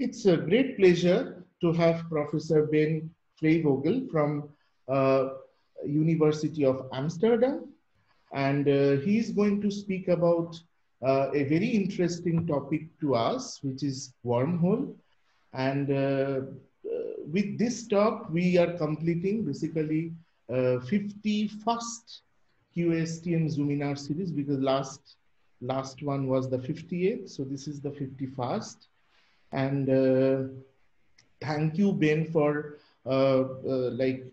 It's a great pleasure to have Professor Ben Freivogel from uh, University of Amsterdam. And uh, he's going to speak about uh, a very interesting topic to us, which is wormhole. And uh, uh, with this talk, we are completing basically 51st QASTM Zoominar series because last last one was the 58th. So this is the 51st. And uh, thank you, Ben, for uh, uh, like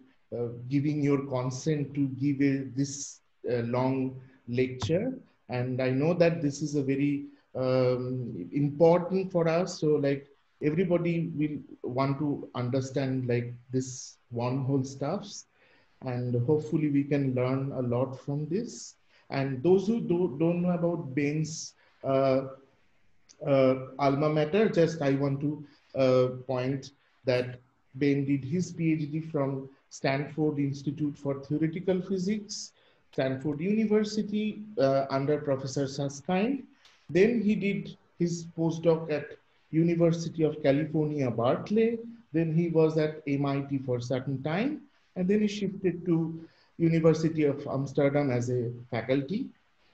giving your consent to give this long lecture. And I know that this is a very um, important for us. So like everybody will want to understand like this wormhole stuffs and hopefully we can learn a lot from this. And those who do, don't know about Ben's uh, alma mater, just I want to uh, point that Ben did his PhD from Stanford Institute for Theoretical Physics, Stanford University uh, under Professor Susskind. Then he did his postdoc at University of California, Berkeley. Then he was at MIT for a certain time. And then he shifted to University of Amsterdam as a faculty.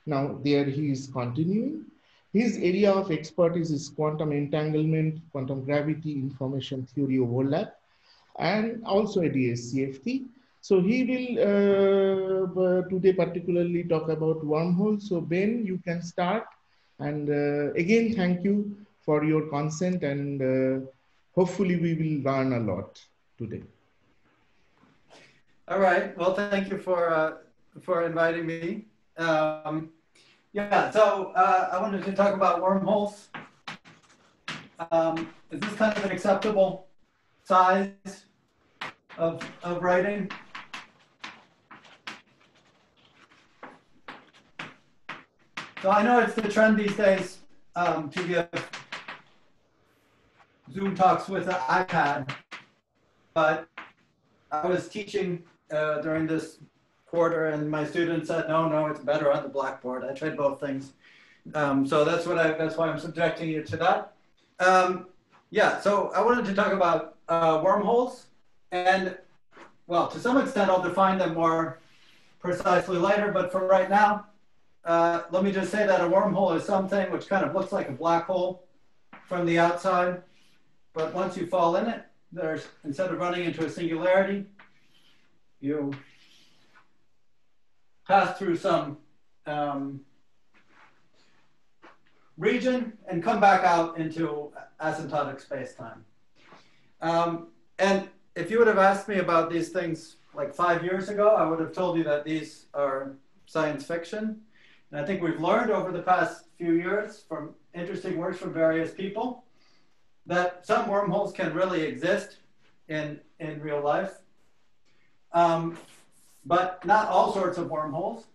Now there he is continuing. His area of expertise is quantum entanglement, quantum gravity, information theory overlap, and also AdS/CFT. So he will uh, today particularly talk about wormholes. So Ben, you can start. And uh, again, thank you for your consent and uh, hopefully we will learn a lot today. All right. Well, thank you for uh, for inviting me. Um, yeah. So uh, I wanted to talk about wormholes. Um, is this kind of an acceptable size of of writing? So I know it's the trend these days um, to give Zoom talks with an iPad, but I was teaching uh, during this quarter, and my students said, no, no, it's better on the blackboard. I tried both things. Um, so that's what I, that's why I'm subjecting you to that. Um, yeah, so I wanted to talk about uh, wormholes, and well, to some extent, I'll define them more precisely later, but for right now, uh, let me just say that a wormhole is something which kind of looks like a black hole from the outside, but once you fall in it, there's, instead of running into a singularity, you pass through some um, region and come back out into asymptotic space-time. Um, and if you would have asked me about these things like five years ago, I would have told you that these are science fiction. And I think we've learned over the past few years from interesting works from various people that some wormholes can really exist in, in real life um, but not all sorts of wormholes.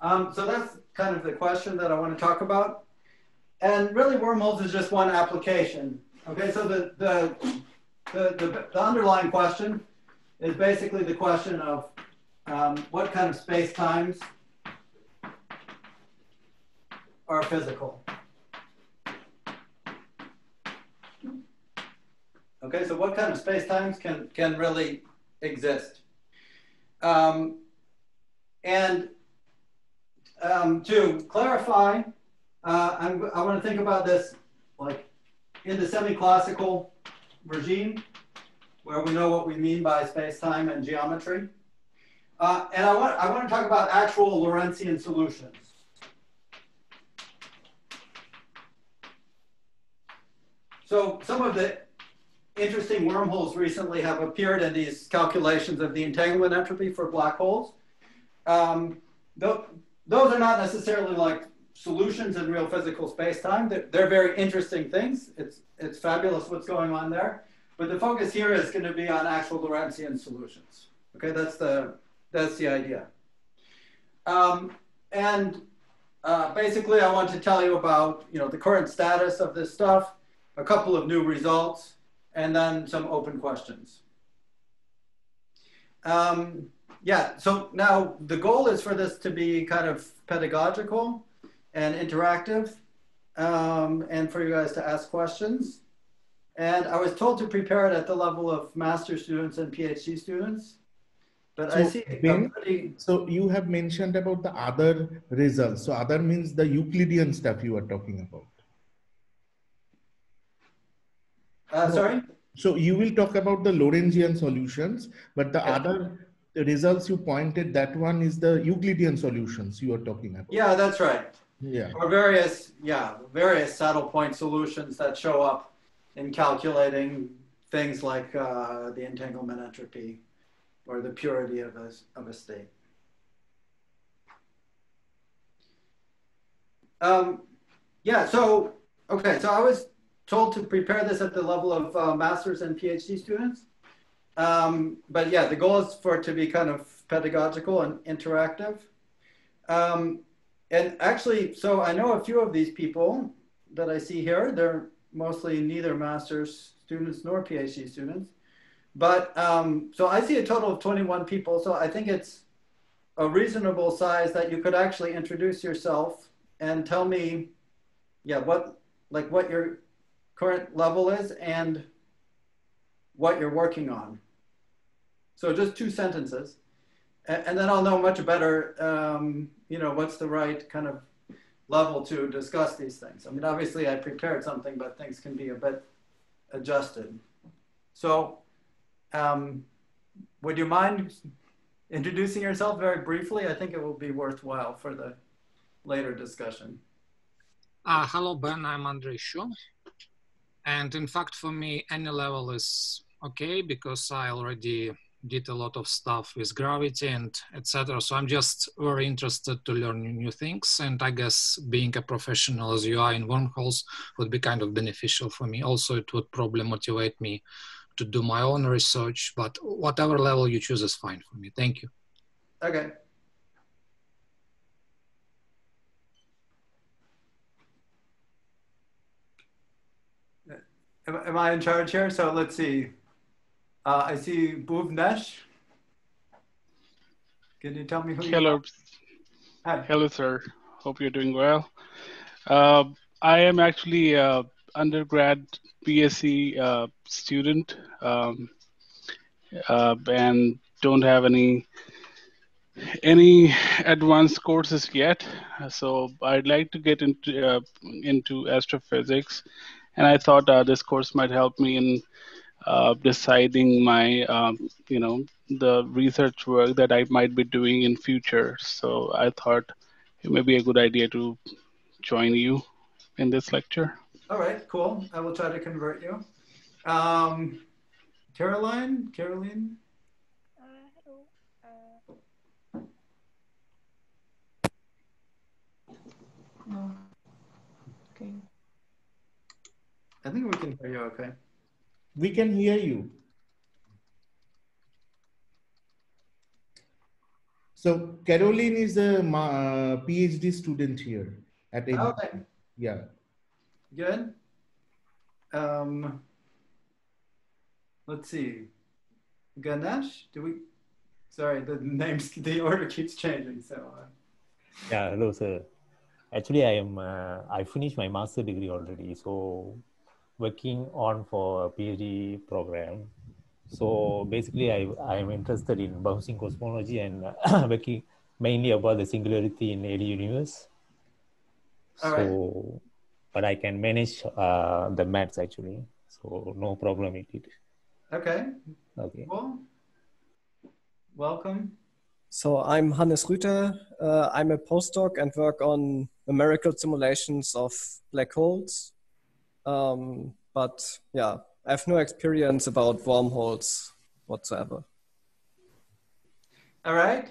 Um, so that's kind of the question that I want to talk about. And really, wormholes is just one application. Okay, so the, the, the, the, the underlying question is basically the question of um, what kind of space-times are physical. Okay, so what kind of space-times can, can really exist? Um, and um, to clarify, uh, I want to think about this like in the semi-classical regime, where we know what we mean by space-time and geometry. Uh, and I want, I want to talk about actual Lorentzian solutions. So some of the interesting wormholes recently have appeared in these calculations of the entanglement entropy for black holes. Um, th those are not necessarily like solutions in real physical space-time. They're, they're, very interesting things. It's, it's fabulous what's going on there. But the focus here is going to be on actual Lorentzian solutions. Okay, that's the, that's the idea. Um, and uh, basically, I want to tell you about you know, the current status of this stuff, a couple of new results, and then some open questions. Um, yeah, so now the goal is for this to be kind of pedagogical and interactive um, and for you guys to ask questions. And I was told to prepare it at the level of master students and PhD students. But I see Ben- pretty, So you have mentioned about the other results. So other means the Euclidean stuff you are talking about. Uh, sorry? So you will talk about the Lorentzian solutions, but the Yeah. other results you pointed, that one is the Euclidean solutions you are talking about. Yeah, that's right. Yeah. Or various, yeah, various saddle point solutions that show up in calculating things like uh, the entanglement entropy or the purity of a, of a state. Um, yeah, so, okay, so I was told to prepare this at the level of uh, master's and PhD students. Um, but yeah, the goal is for it to be kind of pedagogical and interactive. Um, and actually, so I know a few of these people that I see here. They're mostly neither master's students nor PhD students. But um, so I see a total of 21 people. So I think it's a reasonable size that you could actually introduce yourself and tell me, yeah, what like what your current level is and what you're working on. So just two sentences, and, then I'll know much better, um, you know, what's the right kind of level to discuss these things. I mean, obviously I prepared something, but things can be a bit adjusted. So, um, would you mind introducing yourself very briefly? I think it will be worthwhile for the later discussion. Uh, hello, Ben. I'm Andrei Shu. And in fact, for me, any level is okay because I already did a lot of stuff with gravity and etc. So I'm just very interested to learn new things. And I guess being a professional as you are in wormholes would be kind of beneficial for me. Also, it would probably motivate me to do my own research, but whatever level you choose is fine for me. Thank you. Okay. Am, am I in charge here? So let's see. Uh, I see Bhuvnesh. Can you tell me who you Hello, hello, sir. Hope you're doing well. Uh, I am actually a undergrad BSc uh, student um, uh, and don't have any any advanced courses yet. So I'd like to get into uh, into astrophysics, and I thought uh, this course might help me in uh, deciding my um, you know the research work that I might be doing in future. So I thought it may be a good idea to join you in this lecture. All right, cool. I will try to convert you. Um, Caroline, Caroline. Uh, hello. Uh, no. Okay. I think we can hear you. Okay. We can hear you. So Caroline is a ma- PhD student here at NU. Okay. Yeah. Good. Um, let's see. Ganesh, do we? Sorry, the names, the order keeps changing. So, uh, Yeah, hello, sir. Actually, I am. Uh, I finished my master degree already, so working on for a PhD program. So basically, I I am interested in bouncing cosmology and uh, working mainly about the singularity in alien universe. All so, right. but I can manage uh, the maths actually, so no problem with it. okay, Okay. cool. Welcome. So I'm Hannes Rüther. Uh, I'm a postdoc and work on numerical simulations of black holes. Um, but yeah, I have no experience about wormholes whatsoever. All right.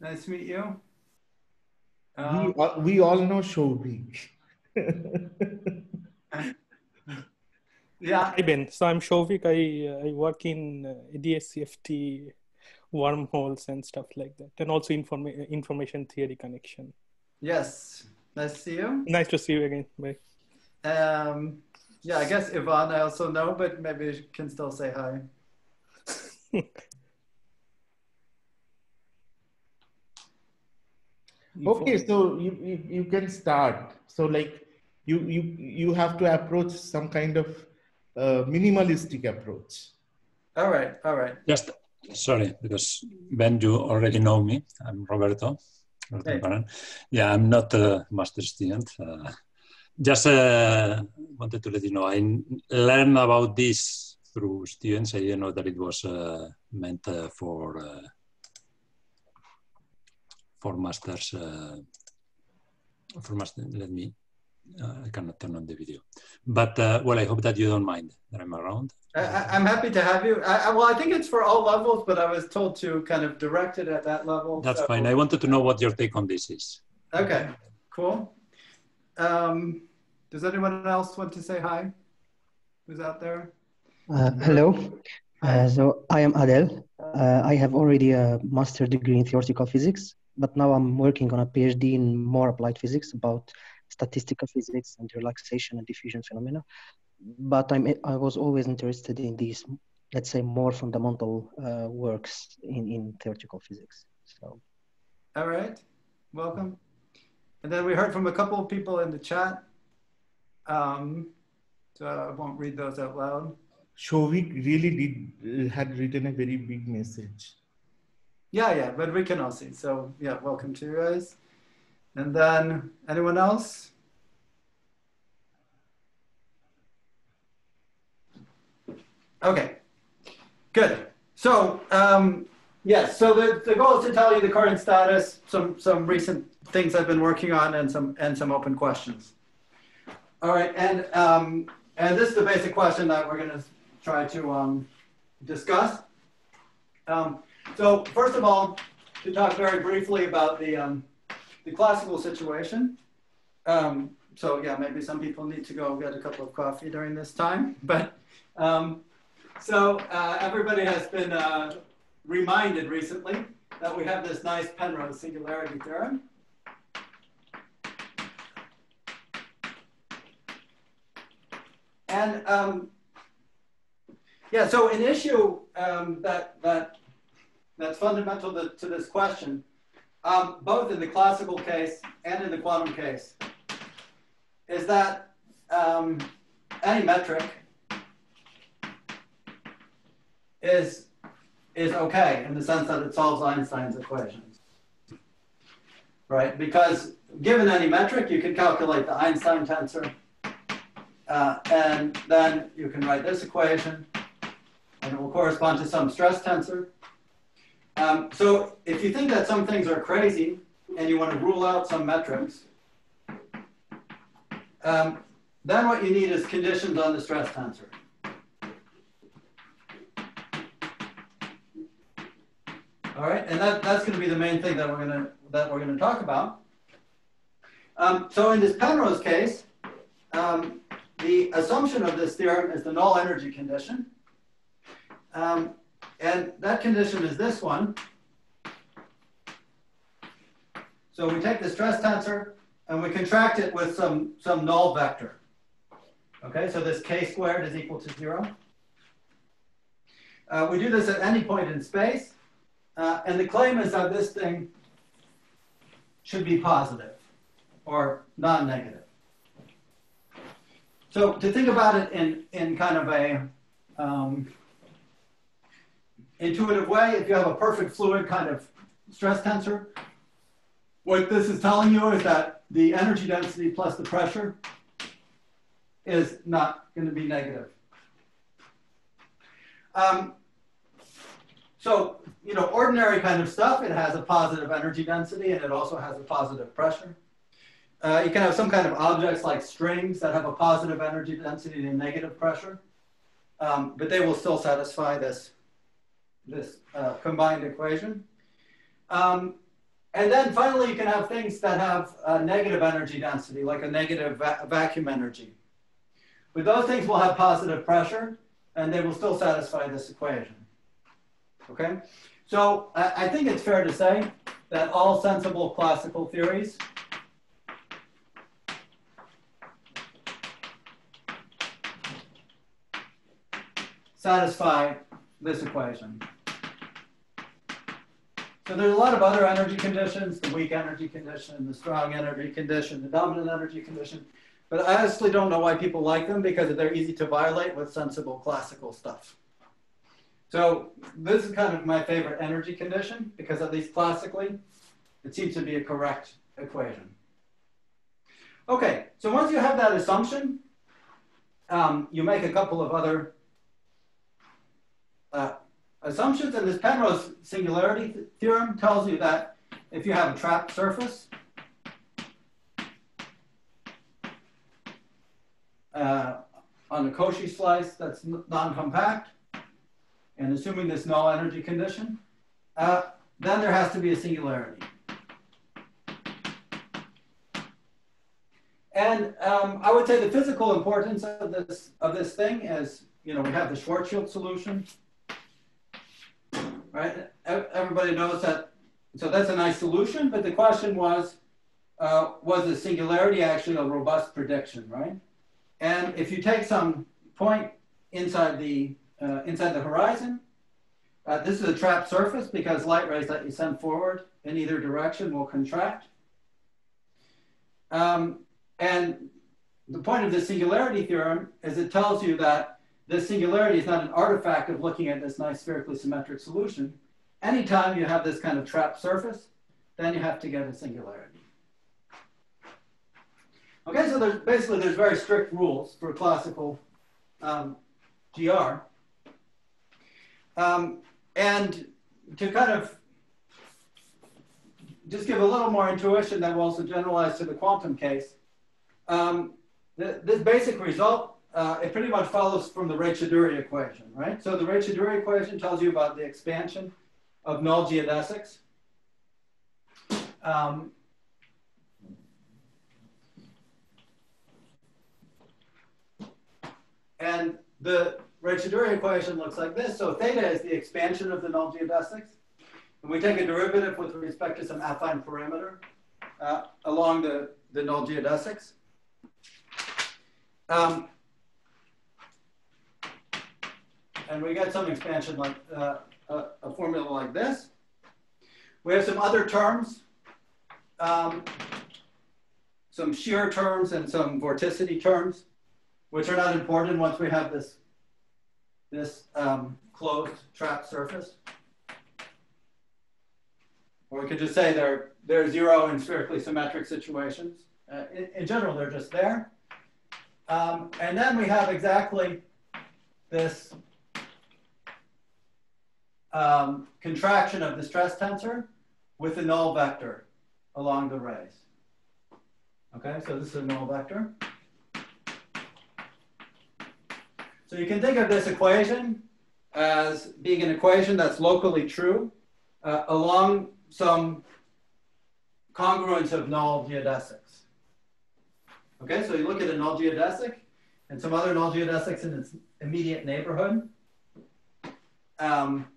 Nice to meet you. we, Um, all, we all know Shobhi. yeah. Hi Ben, so I'm Shovik. I uh, I work in uh, DSCFT wormholes and stuff like that, and also informa- information theory connection. Yes. Nice to see you. Nice to see you again. Bye. Um, yeah, I guess Yvonne I also know, but maybe you can still say hi. Okay, so you, you you can start. So like you you you have to approach some kind of uh, minimalistic approach. All right, all right. Just sorry, because Ben, you already know me. I'm Roberto. Hey. Yeah, I'm not a master student. Uh, just uh, wanted to let you know I learned about this through students. I didn't know that it was uh, meant uh, for uh, for masters. Uh, for master, let me. Uh, I cannot turn on the video, but uh, well, I hope that you don't mind that I'm around. I, I'm happy to have you. I, I, well, I think it's for all levels, but I was told to kind of direct it at that level. That's so- fine. I wanted to know what your take on this is. Okay, cool. Um, does anyone else want to say hi? Who's out there? Uh, hello. Uh, so I am Adel. Uh, I have already a master degree in theoretical physics, but now I'm working on a PhD in more applied physics about statistical physics and relaxation and diffusion phenomena. But I'm I was always interested in these, let's say, more fundamental uh, works in, in theoretical physics. So All right, welcome. And then we heard from a couple of people in the chat. Um, so I won't read those out loud. Shovik really did had written a very big message. Yeah, yeah, but we can all see. So yeah, welcome to you guys. And then anyone else? Okay, good. So um, yes, so the, the goal is to tell you the current status, some some recent things I've been working on, and some and some open questions. All right, and um, and this is the basic question that we're going to try to um, discuss. Um, so first of all, to talk very briefly about the um, the classical situation. Um, so yeah, maybe some people need to go get a cup of coffee during this time. But um, so uh, everybody has been uh, reminded recently that we have this nice Penrose singularity theorem. And um, yeah, so an issue um, that that that's fundamental to, to this question, um, both in the classical case and in the quantum case, is that um, any metric is is okay in the sense that it solves Einstein's equations, right? Because given any metric, you can calculate the Einstein tensor, uh, and then you can write this equation, and it will correspond to some stress tensor. Um, so if you think that some things are crazy and you want to rule out some metrics, um, then what you need is conditions on the stress tensor. All right, and that, that's going to be the main thing that we're going to that we're going to talk about. Um, so in this Penrose case, um, the assumption of this theorem is the null energy condition. Um, and that condition is this one. So we take the stress tensor and we contract it with some, some null vector. Okay, so this k squared is equal to zero. Uh, we do this at any point in space. Uh, and the claim is that this thing should be positive or non-negative. So to think about it in, in kind of a um, intuitive way, if you have a perfect fluid kind of stress tensor, what this is telling you is that the energy density plus the pressure is not going to be negative. Um, so, you know, ordinary kind of stuff, it has a positive energy density and it also has a positive pressure. Uh, you can have some kind of objects like strings that have a positive energy density and a negative pressure, um, but they will still satisfy this, this uh, combined equation. Um, and then finally, you can have things that have a negative energy density, like a negative va vacuum energy. But those things will have positive pressure, and they will still satisfy this equation. Okay? So I, I think it's fair to say that all sensible classical theories satisfy this equation. So there's a lot of other energy conditions, the weak energy condition, the strong energy condition, the dominant energy condition. but I honestly don't know why people like them because they're easy to violate with sensible classical stuff. So this is kind of my favorite energy condition because at least classically, it seems to be a correct equation. Okay, so once you have that assumption, um, you make a couple of other uh, assumptions, and this Penrose singularity th theorem tells you that if you have a trapped surface, uh, on a Cauchy slice that's non-compact, and assuming this null energy condition, uh, then there has to be a singularity. And um, I would say the physical importance of this of this thing is, you know, we have the Schwarzschild solution, right? Everybody knows that. So that's a nice solution, but the question was, uh, was the singularity actually a robust prediction, right? And if you take some point inside the uh, inside the horizon, uh, this is a trapped surface because light rays that you send forward in either direction will contract. Um, and the point of the singularity theorem is it tells you that this singularity is not an artifact of looking at this nice spherically symmetric solution. Anytime you have this kind of trapped surface, then you have to get a singularity. Okay, so there's basically there's very strict rules for classical um, GR. Um, and to kind of just give a little more intuition that will also generalize to the quantum case, um, th this basic result, uh, it pretty much follows from the Ray-Chaudhuri equation, right? So the Ray-Chaudhuri equation tells you about the expansion of null geodesics. Um, and the Ray-Chaudhuri equation looks like this. So theta is the expansion of the null geodesics. And we take a derivative with respect to some affine parameter uh, along the, the null geodesics. Um, and we get some expansion like uh, a, a, formula like this. We have some other terms, um, some shear terms and some vorticity terms, which are not important once we have this this um, closed trap surface. Or we could just say they're, they're zero in spherically symmetric situations. Uh, in, in, general, they're just there. Um, and then we have exactly this um, contraction of the stress tensor with the null vector along the rays. Okay, so this is a null vector. So you can think of this equation as being an equation that's locally true uh, along some congruence of null geodesics. Okay, so you look at a null geodesic and some other null geodesics in its immediate neighborhood. Um,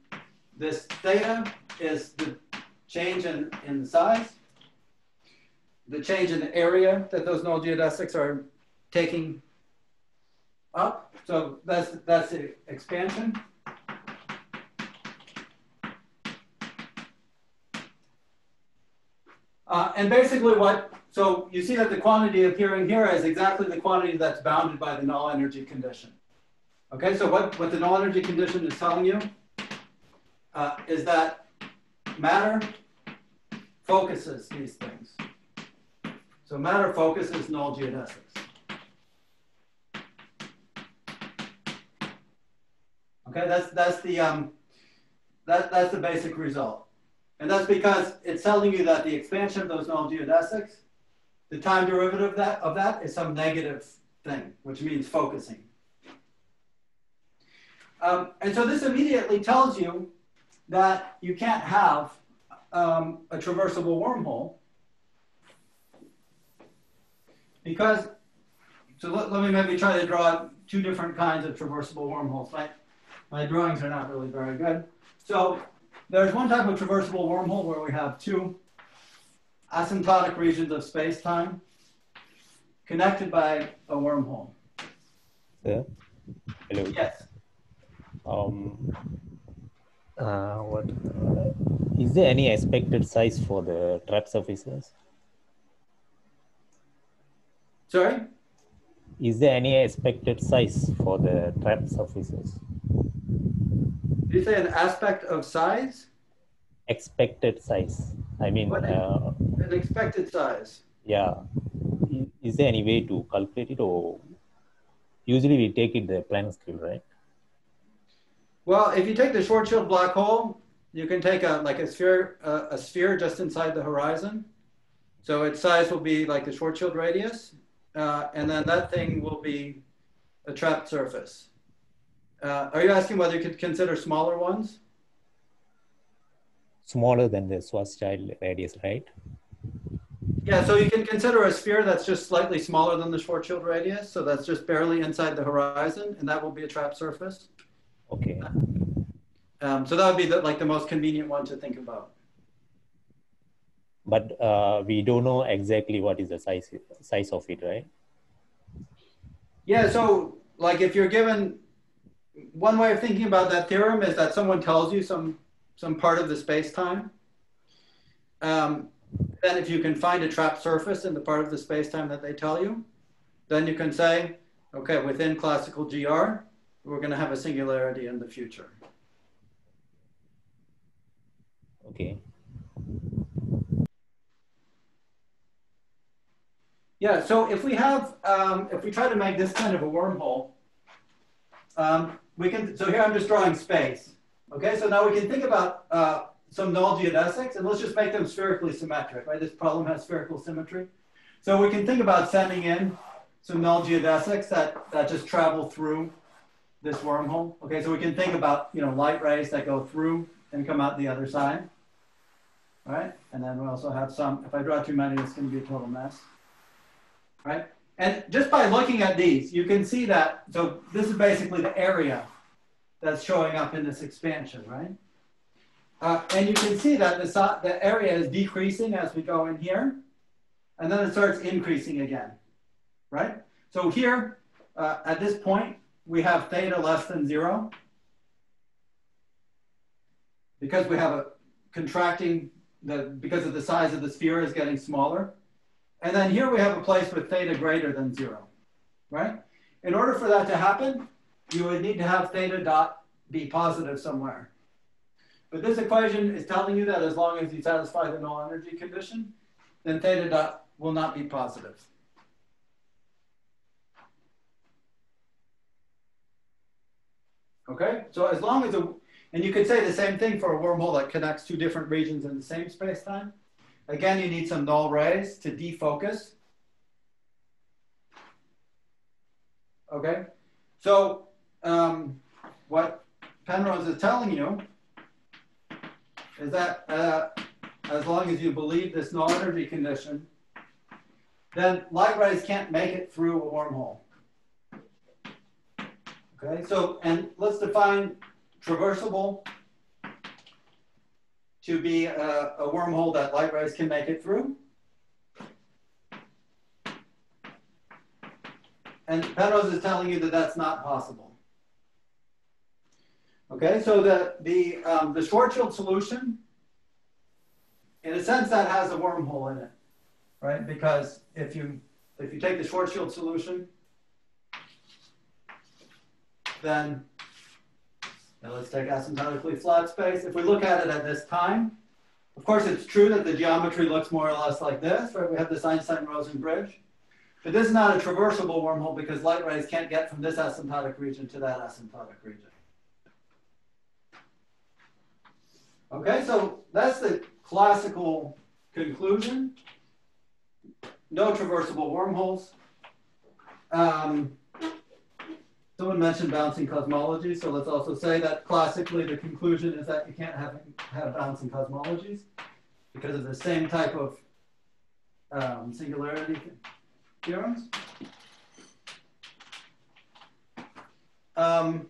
this theta is the change in, in size, the change in the area that those null geodesics are taking up. So that's, that's the expansion. Uh, and basically what, so you see that the quantity appearing here is exactly the quantity that's bounded by the null energy condition. Okay, so what, what the null energy condition is telling you uh, is that matter focuses these things. So matter focuses null geodesics. Okay, that's that's the um, that that's the basic result, and that's because it's telling you that the expansion of those null geodesics, the time derivative of that of that is some negative thing, which means focusing. Um, and so this immediately tells you that you can't have um, a traversable wormhole because, so let, let me maybe try to draw two different kinds of traversable wormholes. Right? My drawings are not really very good. So there's one type of traversable wormhole where we have two asymptotic regions of space-time connected by a wormhole. Yeah. Hello. Yes. Um, uh, what is there any expected size for the trap surfaces? Sorry. is there any expected size for the trap surfaces? Did you say an aspect of size? Expected size. I mean, What- uh, An expected size. yeah. Is there any way to calculate it, or usually we take it the Planck scale, right? Well, if you take the Schwarzschild black hole, you can take a like a sphere, uh, a sphere just inside the horizon. So its size will be like the Schwarzschild radius, uh, and then that thing will be a trapped surface. Uh, are you asking whether you could consider smaller ones? Smaller than the Schwarzschild radius, right? Yeah, so you can consider a sphere that's just slightly smaller than the Schwarzschild radius, so that's just barely inside the horizon, and that will be a trapped surface. Okay. Um, so that would be the, like the most convenient one to think about. But uh, we don't know exactly what is the size size of it, right? Yeah, so like if you're given one way of thinking about that theorem is that someone tells you some some part of the space time. Um, then if you can find a trapped surface in the part of the space time that they tell you, then you can say, okay, within classical GR, we're going to have a singularity in the future. Okay. Yeah, so if we have, um, if we try to make this kind of a wormhole, um, we can, so here I'm just drawing space. Okay, so now we can think about uh, some null geodesics and let's just make them spherically symmetric, right? This problem has spherical symmetry. So we can think about sending in some null geodesics that, that just travel through this wormhole. Okay, so we can think about, you know, light rays that go through and come out the other side. All right, and then we also have some, if I draw too many, it's gonna be a total mess right? And just by looking at these, you can see that, so this is basically the area that's showing up in this expansion, right? Uh, and you can see that the, the area is decreasing as we go in here, and then it starts increasing again, right? So here, uh, at this point, we have theta less than zero. Because we have a contracting, the, because of the size of the sphere is getting smaller, and then here we have a place with theta greater than zero, right? In order for that to happen, you would need to have theta dot be positive somewhere. But this equation is telling you that as long as you satisfy the null energy condition, then theta dot will not be positive. Okay, so as long as a, and you could say the same thing for a wormhole that connects two different regions in the same space-time. Again, you need some null rays to defocus. Okay, so um, what Penrose is telling you is that uh, as long as you believe this null energy condition, then light rays can't make it through a wormhole. Okay, so and let's define traversable to be a, a wormhole that light rays can make it through. And Penrose is telling you that that's not possible. Okay, so the, the, um, the Schwarzschild solution, in a sense, that has a wormhole in it, right? Because if you, if you take the Schwarzschild solution, then now let's take asymptotically flat space. If we look at it at this time, of course, it's true that the geometry looks more or less like this, right? We have this Einstein-Rosen bridge. But this is not a traversable wormhole because light rays can't get from this asymptotic region to that asymptotic region. Okay, so that's the classical conclusion. No traversable wormholes. Um, Someone mentioned bouncing cosmology, so let's also say that classically the conclusion is that you can't have, have bouncing cosmologies because of the same type of um, singularity theorems. Um,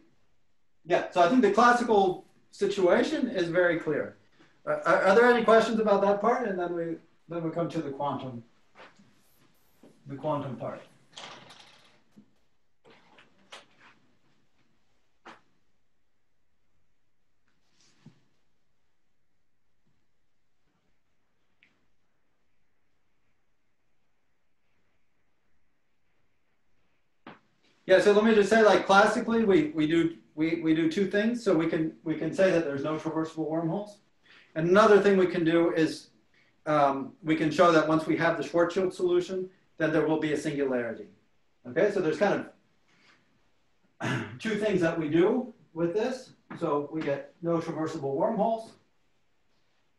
yeah, so I think the classical situation is very clear. Uh, are, are there any questions about that part? And then we then we come to the quantum, the quantum part. Yeah, so let me just say, like classically, we, we do we, we do two things. So we can we can say that there's no traversable wormholes. And another thing we can do is um, we can show that once we have the Schwarzschild solution, then there will be a singularity. Okay, so there's kind of two things that we do with this. So we get no traversable wormholes.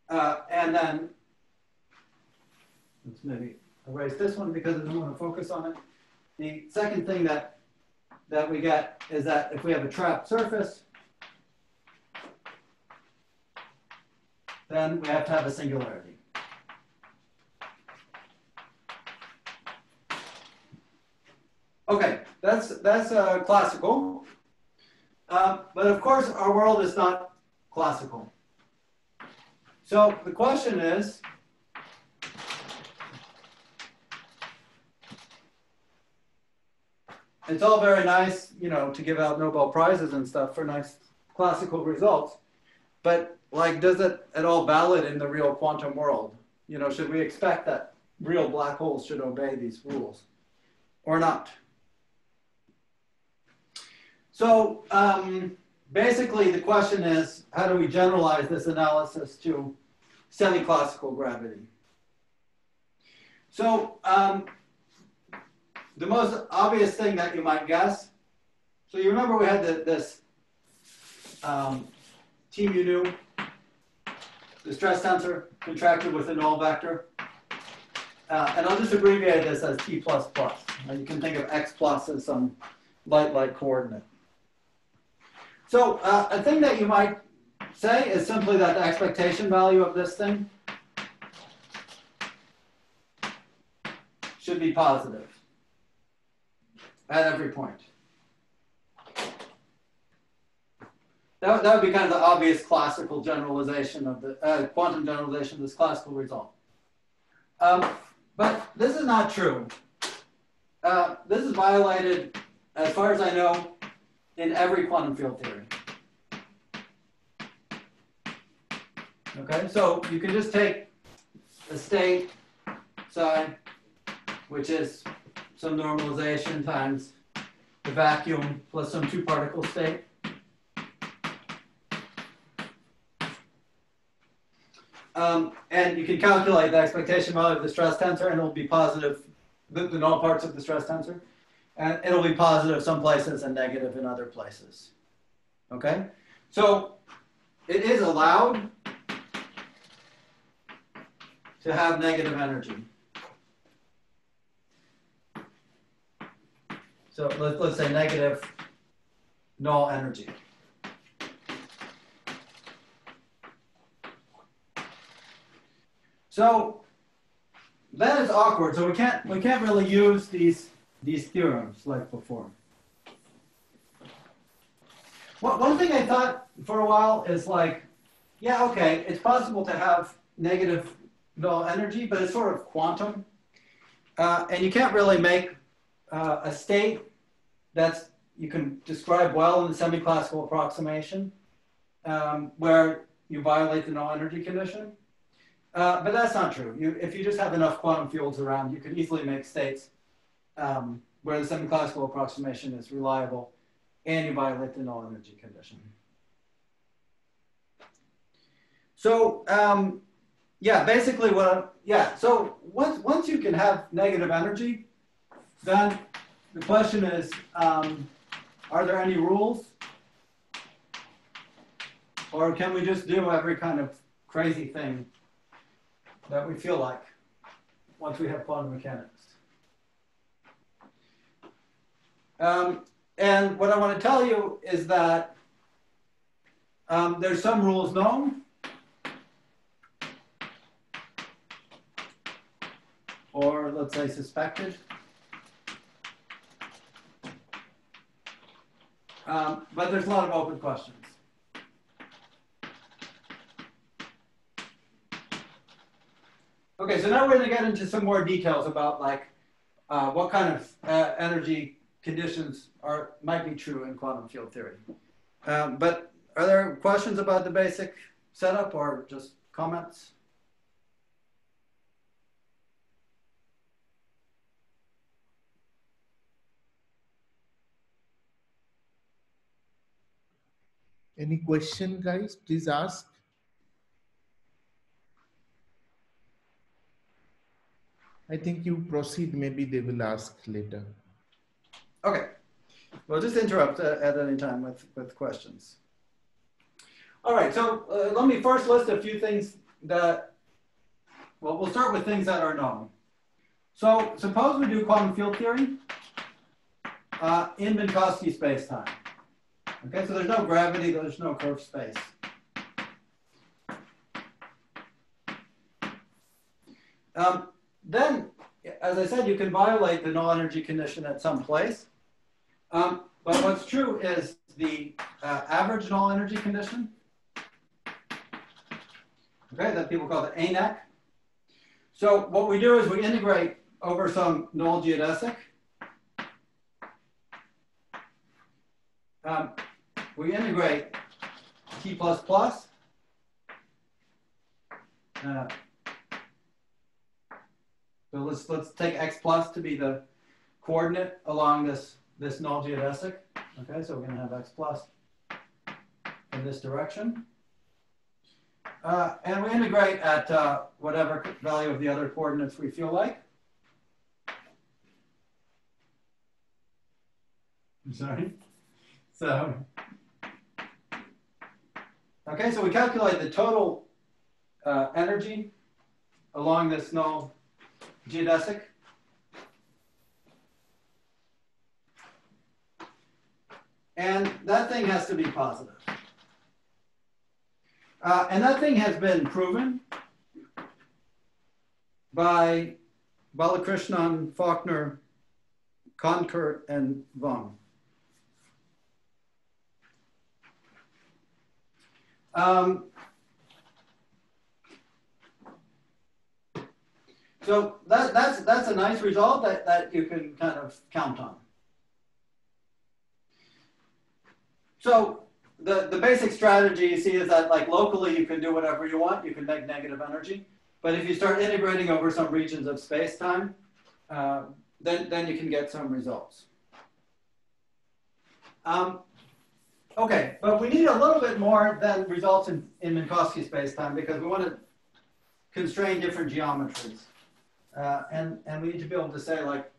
Uh, and then let's maybe erase this one because I don't want to focus on it. The second thing that, that we get is that if we have a trapped surface, then we have to have a singularity. Okay, that's, that's uh, classical. Uh, but of course, our world is not classical. So the question is, it's all very nice, you know, to give out Nobel Prizes and stuff for nice classical results. But like, does it at all valid in the real quantum world? You know, should we expect that real black holes should obey these rules or not? So um, basically the question is, how do we generalize this analysis to semi-classical gravity? So um, the most obvious thing that you might guess, so you remember we had the, this um, T mu nu, the stress tensor contracted with a null vector. Uh, and I'll just abbreviate this as T plus plus. You can think of X plus as some light-light coordinate. So uh, a thing that you might say is simply that the expectation value of this thing should be positive at every point. That, that would be kind of the obvious classical generalization of the uh, quantum generalization of this classical result. Um, but this is not true. Uh, this is violated, as far as I know, in every quantum field theory. Okay, so you can just take the state psi, which is some normalization times the vacuum plus some two particle state. Um, and you can calculate the expectation value of the stress tensor and it'll be positive, in all parts of the stress tensor. And it'll be positive some places and negative in other places. Okay? So it is allowed to have negative energy. So let, let's say negative null energy. So that is awkward. So we can't we can't really use these these theorems like before. Well, one thing I thought for a while is like, yeah, okay, it's possible to have negative null energy, but it's sort of quantum. Uh, and you can't really make uh, a state that's you can describe well in the semi-classical approximation um, where you violate the null energy condition. Uh, but that's not true. You, if you just have enough quantum fields around, you could easily make states um, where the semi-classical approximation is reliable and you violate the null energy condition. So um, yeah, basically what, yeah, so once, once you can have negative energy, then the question is, um, are there any rules? Or can we just do every kind of crazy thing that we feel like once we have quantum mechanics? Um, and what I want to tell you is that um, there's some rules known. Or let's say suspected. Um, but there's a lot of open questions. Okay, so now we're going to get into some more details about like uh, what kind of uh, energy conditions are might be true in quantum field theory. Um, but are there questions about the basic setup or just comments? Any question, guys? Please ask. I think you proceed. Maybe they will ask later. Okay. Well, just interrupt uh, at any time with, with questions. All right, so uh, let me first list a few things that, well, we'll start with things that are known. So suppose we do quantum field theory uh, in Minkowski spacetime. Okay, so there's no gravity, there's no curved space. Um, then, as I said, you can violate the null energy condition at some place. Um, but what's true is the uh, average null energy condition, okay, that people call the ANEC. So what we do is we integrate over some null geodesic. Um, we integrate t plus plus. Uh, so let's let's take x plus to be the coordinate along this this null geodesic. Okay, so we're going to have x plus in this direction. Uh, and we integrate at uh, whatever value of the other coordinates we feel like. I'm sorry. So, okay, so we calculate the total uh, energy along this null geodesic. And that thing has to be positive. Uh, and that thing has been proven by Balakrishnan, Faulkner, Khandker, and Wang. Um, so that, that's, that's a nice result that, that you can kind of count on. So the, the basic strategy you see is that like locally you can do whatever you want. You can make negative energy. But if you start integrating over some regions of space-time, uh, then, then you can get some results. Um, okay, but we need a little bit more than results in, in Minkowski space-time because we want to constrain different geometries. Uh, and, and we need to be able to say like,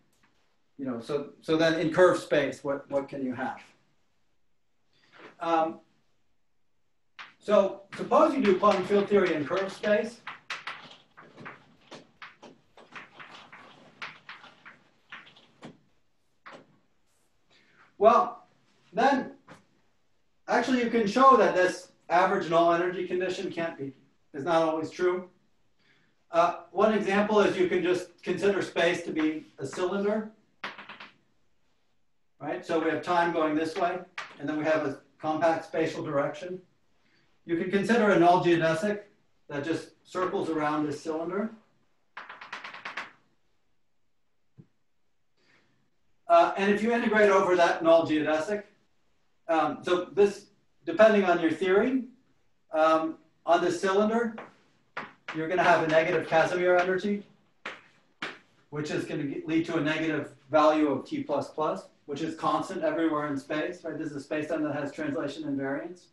you know, so, so then in curved space, what, what can you have? Um, so suppose you do quantum field theory in curved space. Well, then actually you can show that this average null energy condition can't be, is not always true. Uh, one example is you can just consider space to be a cylinder, right? So we have time going this way, and then we have a compact spatial direction. You can consider a null geodesic that just circles around this cylinder. Uh, and if you integrate over that null geodesic, um, so this, depending on your theory, um, on this cylinder, you're going to have a negative Casimir energy, which is going to lead to a negative value of t plus plus which is constant everywhere in space, right? This is a spacetime that has translation invariance.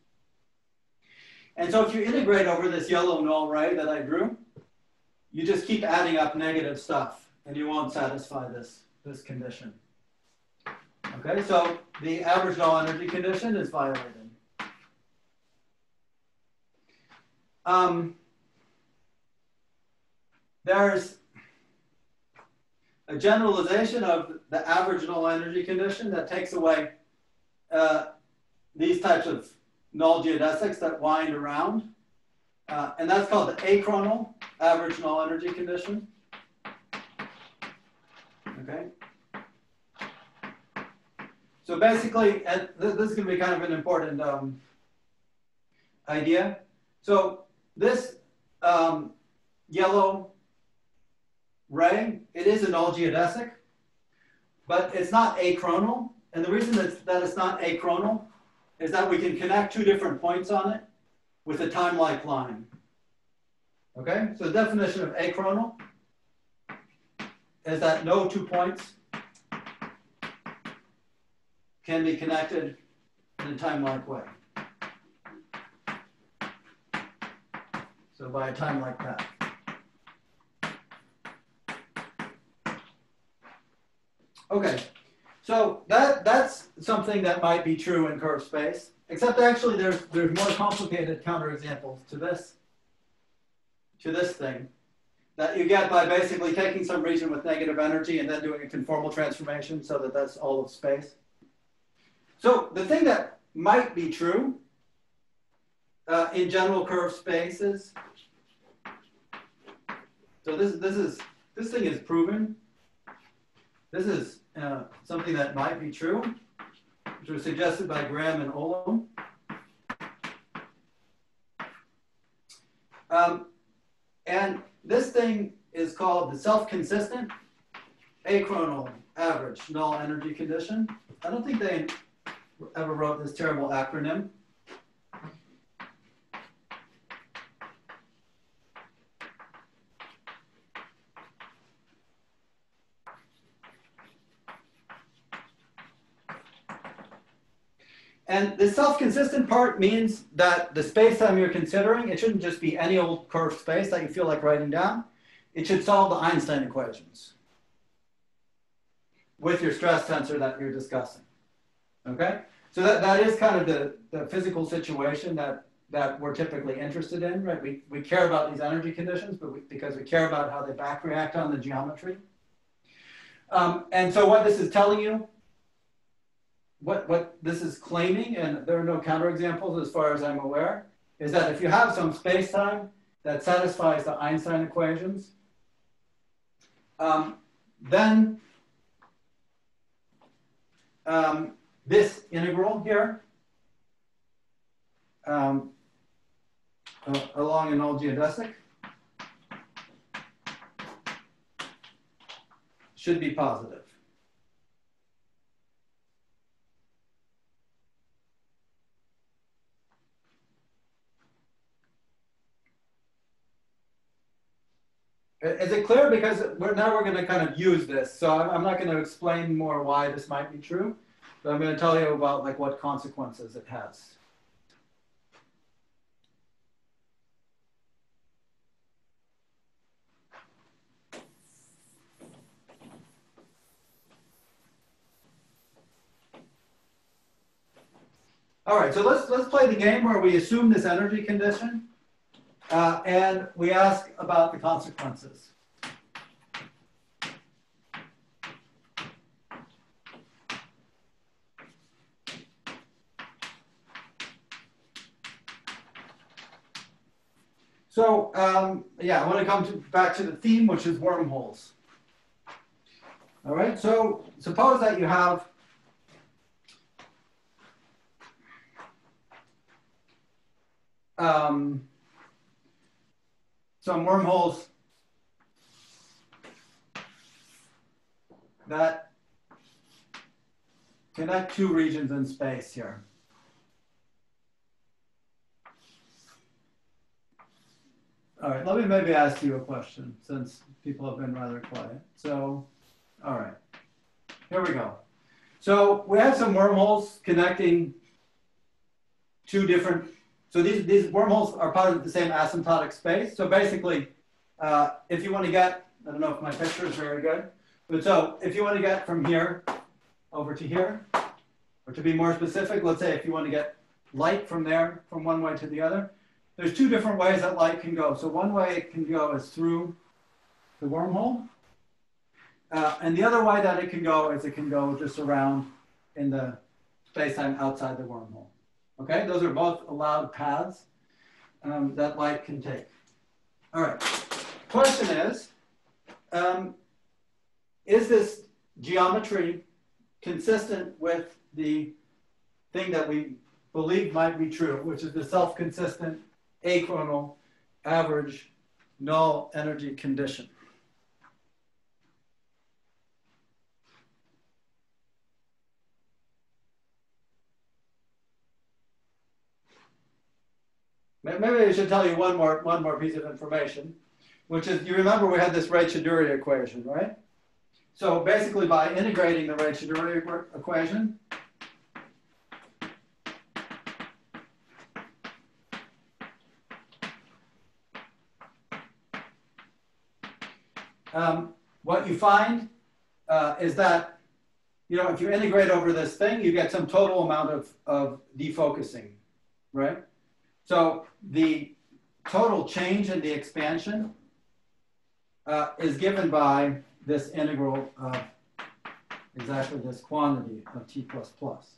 And so if you integrate over this yellow null ray that I drew, you just keep adding up negative stuff and you won't satisfy this, this condition. Okay, so the average null energy condition is violated. Um, there's a generalization of the average null energy condition that takes away uh, these types of null geodesics that wind around. Uh, and that's called the achronal average null energy condition. Okay. So basically, and th this is going to be kind of an important um, idea. So this um, yellow ray. It is a null geodesic, but it's not achronal. And the reason that, that it's not achronal is that we can connect two different points on it with a time-like line. Okay, so the definition of achronal is that no two points can be connected in a time-like way. So by a time like that. Okay, so that, that's something that might be true in curved space, except actually there's, there's more complicated counterexamples to this, to this thing that you get by basically taking some region with negative energy and then doing a conformal transformation so that that's all of space. So the thing that might be true uh, in general curved spaces. So this this is this thing is proven. This is uh, something that might be true, which was suggested by Graham and Olum. Um, and this thing is called the self-consistent achronal average null energy condition. I don't think they ever wrote this terrible acronym. And the self-consistent part means that the space-time you're considering, it shouldn't just be any old curved space that you feel like writing down. It should solve the Einstein equations with your stress tensor that you're discussing. Okay? So that, that is kind of the, the physical situation that, that we're typically interested in, right? We, we care about these energy conditions, but we, because we care about how they back react on the geometry. Um, and so what this is telling you what, what this is claiming, and there are no counterexamples as far as I'm aware, is that if you have some space-time that satisfies the Einstein equations, um, then um, this integral here um, uh, along a null geodesic should be positive. Is it clear? Because we're, now we're going to kind of use this. So I'm, I'm not going to explain more why this might be true, but I'm going to tell you about like what consequences it has. All right, so let's let's play the game where we assume this energy condition uh, and we ask about the consequences. So um, yeah, I want to come to, back to the theme, which is wormholes. All right, so suppose that you have um, some wormholes that connect two regions in space here. All right, let me maybe ask you a question since people have been rather quiet. So, all right, here we go. So we have some wormholes connecting two different so these, these wormholes are part of the same asymptotic space. So basically, uh, if you want to get, I don't know if my picture is very good, but so if you want to get from here over to here, or to be more specific, let's say if you want to get light from there, from one way to the other, there's two different ways that light can go. So one way it can go is through the wormhole. Uh, and the other way that it can go is it can go just around in the space-time outside the wormhole. Okay, those are both allowed paths um, that light can take. All right, question is, um, is this geometry consistent with the thing that we believe might be true, which is the self-consistent achronal average null energy condition? Maybe I should tell you one more, one more piece of information, which is you remember we had this Raychaudhuri equation, right? So basically by integrating the Raychaudhuri equation, um, what you find uh, is that, you know, if you integrate over this thing, you get some total amount of, of defocusing, right? So the total change in the expansion uh, is given by this integral of exactly this quantity of t plus plus.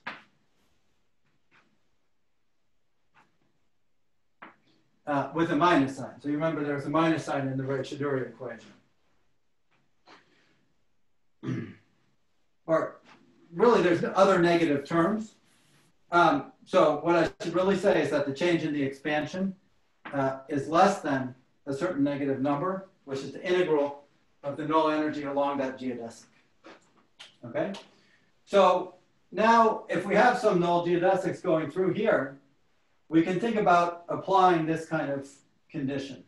Uh, with a minus sign. So you remember there's a minus sign in the Raychaudhuri equation. or really there's other negative terms. Um, so what I should really say is that the change in the expansion uh, is less than a certain negative number, which is the integral of the null energy along that geodesic. Okay? So now if we have some null geodesics going through here, we can think about applying this kind of condition.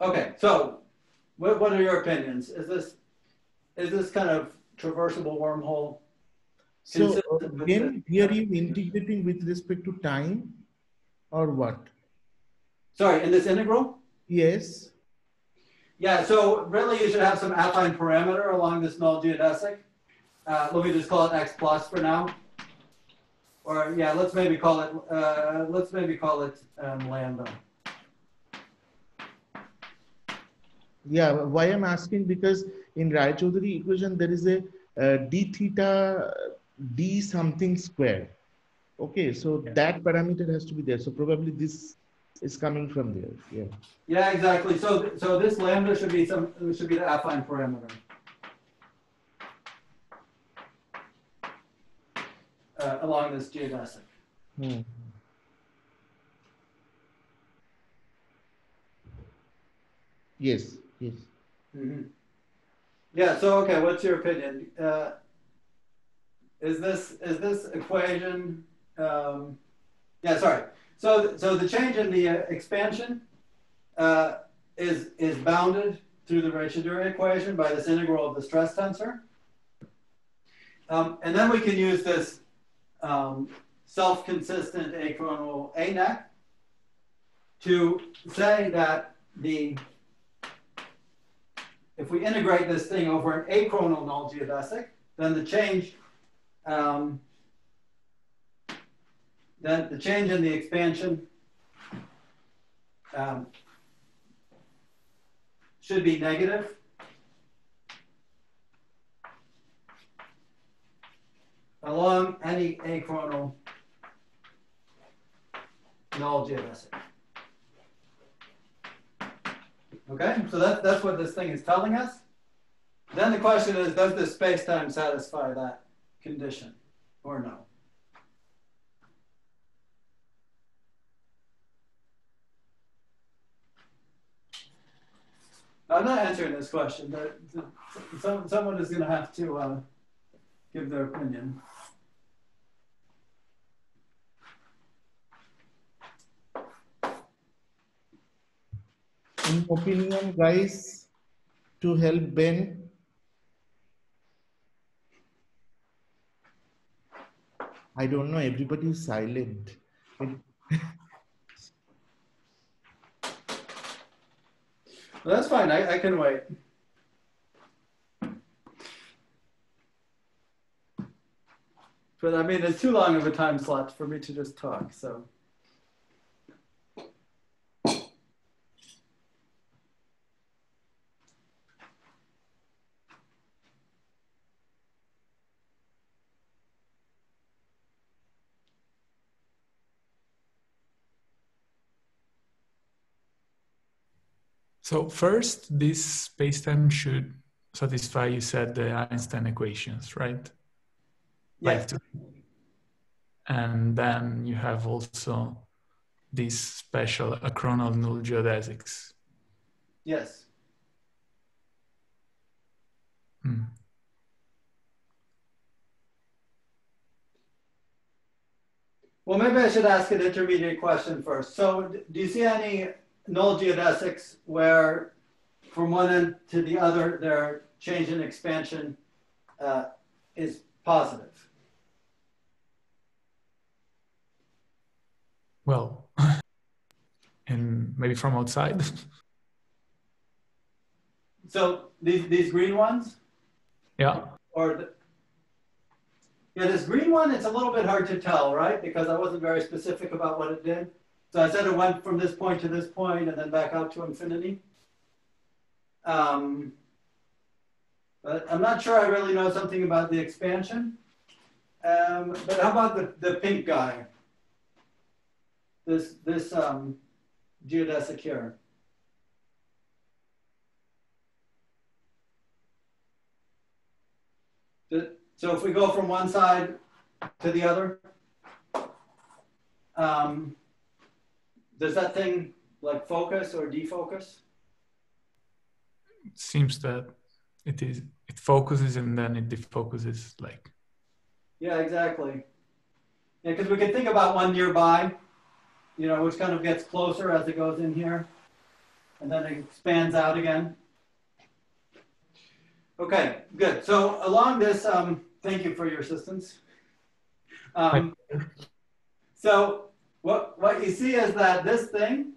Okay, so what, what are your opinions? Is this is this kind of traversable wormhole so again, here you integrating with respect to time or what? Sorry, in this integral? Yes. Yeah, so really you should have some affine parameter along this null geodesic. Uh, let me just call it x plus for now. Or yeah, let's maybe call it, uh, let's maybe call it um, lambda. Yeah, why I'm asking because in Raychaudhuri equation, there is a uh, d theta d something square. Okay, so yeah. that parameter has to be there. So probably this is coming from there. Yeah. Yeah, exactly. So so this lambda should be some should be the affine parameter. Uh, along this geodesic. Hmm. Yes. Yes. Mm -hmm. Yeah. So okay, what's your opinion? Uh, is this is this equation? Um, yeah, sorry. So so the change in the uh, expansion uh, is is bounded through the Raychaudhuri equation by this integral of the stress tensor. Um, and then we can use this um, self-consistent achronal ANEC to say that the if we integrate this thing over an achronal null geodesic, then the change um, then the change in the expansion um, should be negative. along any achronal null geodesic. Okay, so that, that's what this thing is telling us. Then the question is, does this space-time satisfy that? condition or no? I'm not answering this question, but some, someone is going to have to uh, give their opinion. In opinion, guys, to help Ben I don't know. Everybody is silent. well, that's fine. I, I can wait. But I mean, it's too long of a time slot for me to just talk, so. So first, this spacetime should satisfy, you said, the Einstein equations, right? Yes. Like and then you have also this special achronal null geodesics. Yes. Hmm. Well, maybe I should ask an intermediate question first. So do you see any null geodesics where from one end to the other, their change in expansion uh, is positive. Well, and maybe from outside? So these, these green ones? yeah. Or the, yeah, this green one, it's a little bit hard to tell, right? Because I wasn't very specific about what it did. So I said it went from this point to this point and then back out to infinity. Um, but I'm not sure I really know something about the expansion. Um, but how about the, the pink guy? This, this um, geodesic here. So if we go from one side to the other, um, does that thing like focus or defocus? It seems that it is it focuses and then it defocuses like Yeah, exactly. Yeah, because we could think about one nearby, you know, which kind of gets closer as it goes in here, and then it expands out again. Okay, good. So along this, um, thank you for your assistance. Um, so what, what you see is that this thing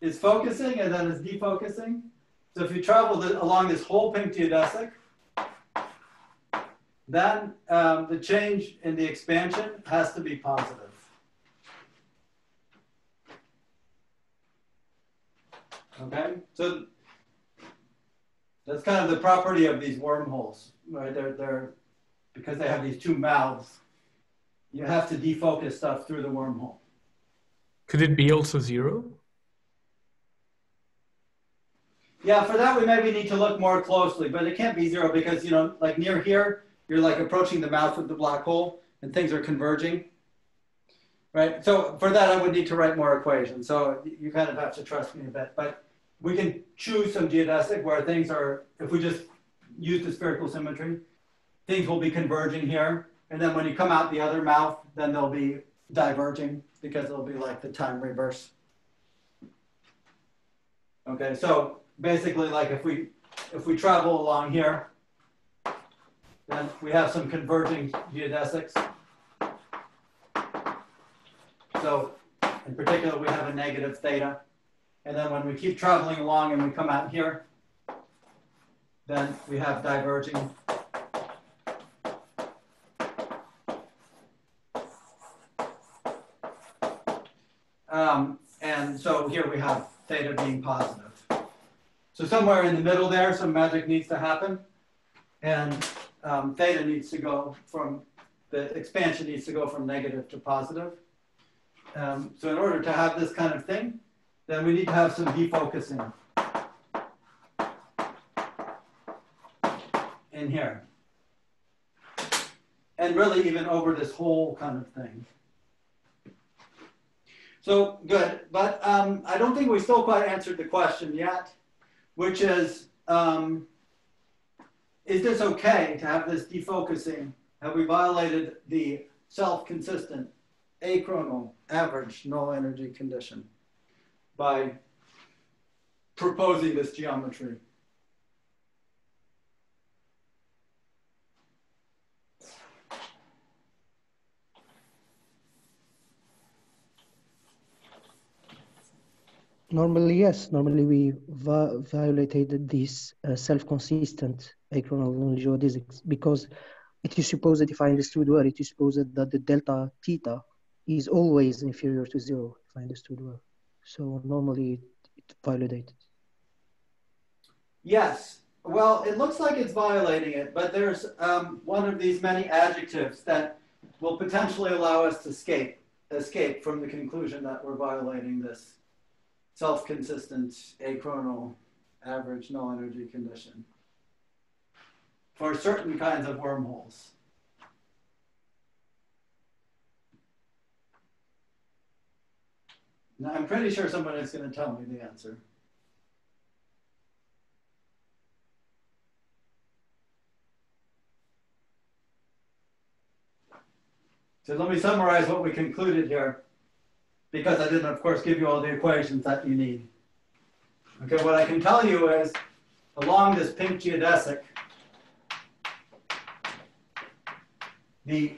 is focusing and then it's defocusing. So if you travel the, along this whole pink geodesic, then um, the change in the expansion has to be positive. Okay, so that's kind of the property of these wormholes, right? They're, they're because they have these two mouths, you have to defocus stuff through the wormhole. could it be also zero? Yeah, for that we maybe need to look more closely, but it can't be zero because you know, like near here, you're like approaching the mouth of the black hole and things are converging. Right. So for that I would need to write more equations. So you kind of have to trust me a bit. But we can choose some geodesic where things are, if we just use the spherical symmetry, things will be converging here. And then when you come out the other mouth, then they'll be diverging because it'll be like the time reverse. Okay, so basically like if we if we travel along here, then we have some converging geodesics. So in particular, we have a negative theta. And then when we keep traveling along and we come out here, then we have diverging Um, and so here we have theta being positive. So somewhere in the middle there, some magic needs to happen. And um, theta needs to go from, the expansion needs to go from negative to positive. Um, so in order to have this kind of thing, then we need to have some defocusing in here. And really even over this whole kind of thing. So good, but um, I don't think we still quite answered the question yet, which is, um, is this okay to have this defocusing? Have we violated the self-consistent achronal average null energy condition by proposing this geometry? Normally, yes. Normally, we vi violated this uh, self-consistent achronal geodesics because it is supposed, if I understood well, it is supposed that the delta theta is always inferior to zero, if I understood well. So normally, it, it violated. Yes. Well, it looks like it's violating it, but there's um, one of these many adjectives that will potentially allow us to escape, escape from the conclusion that we're violating this self-consistent achronal average null energy condition for certain kinds of wormholes. Now, I'm pretty sure someone is going to tell me the answer. So let me summarize what we concluded here because I didn't, of course, give you all the equations that you need. Okay, what I can tell you is along this pink geodesic, the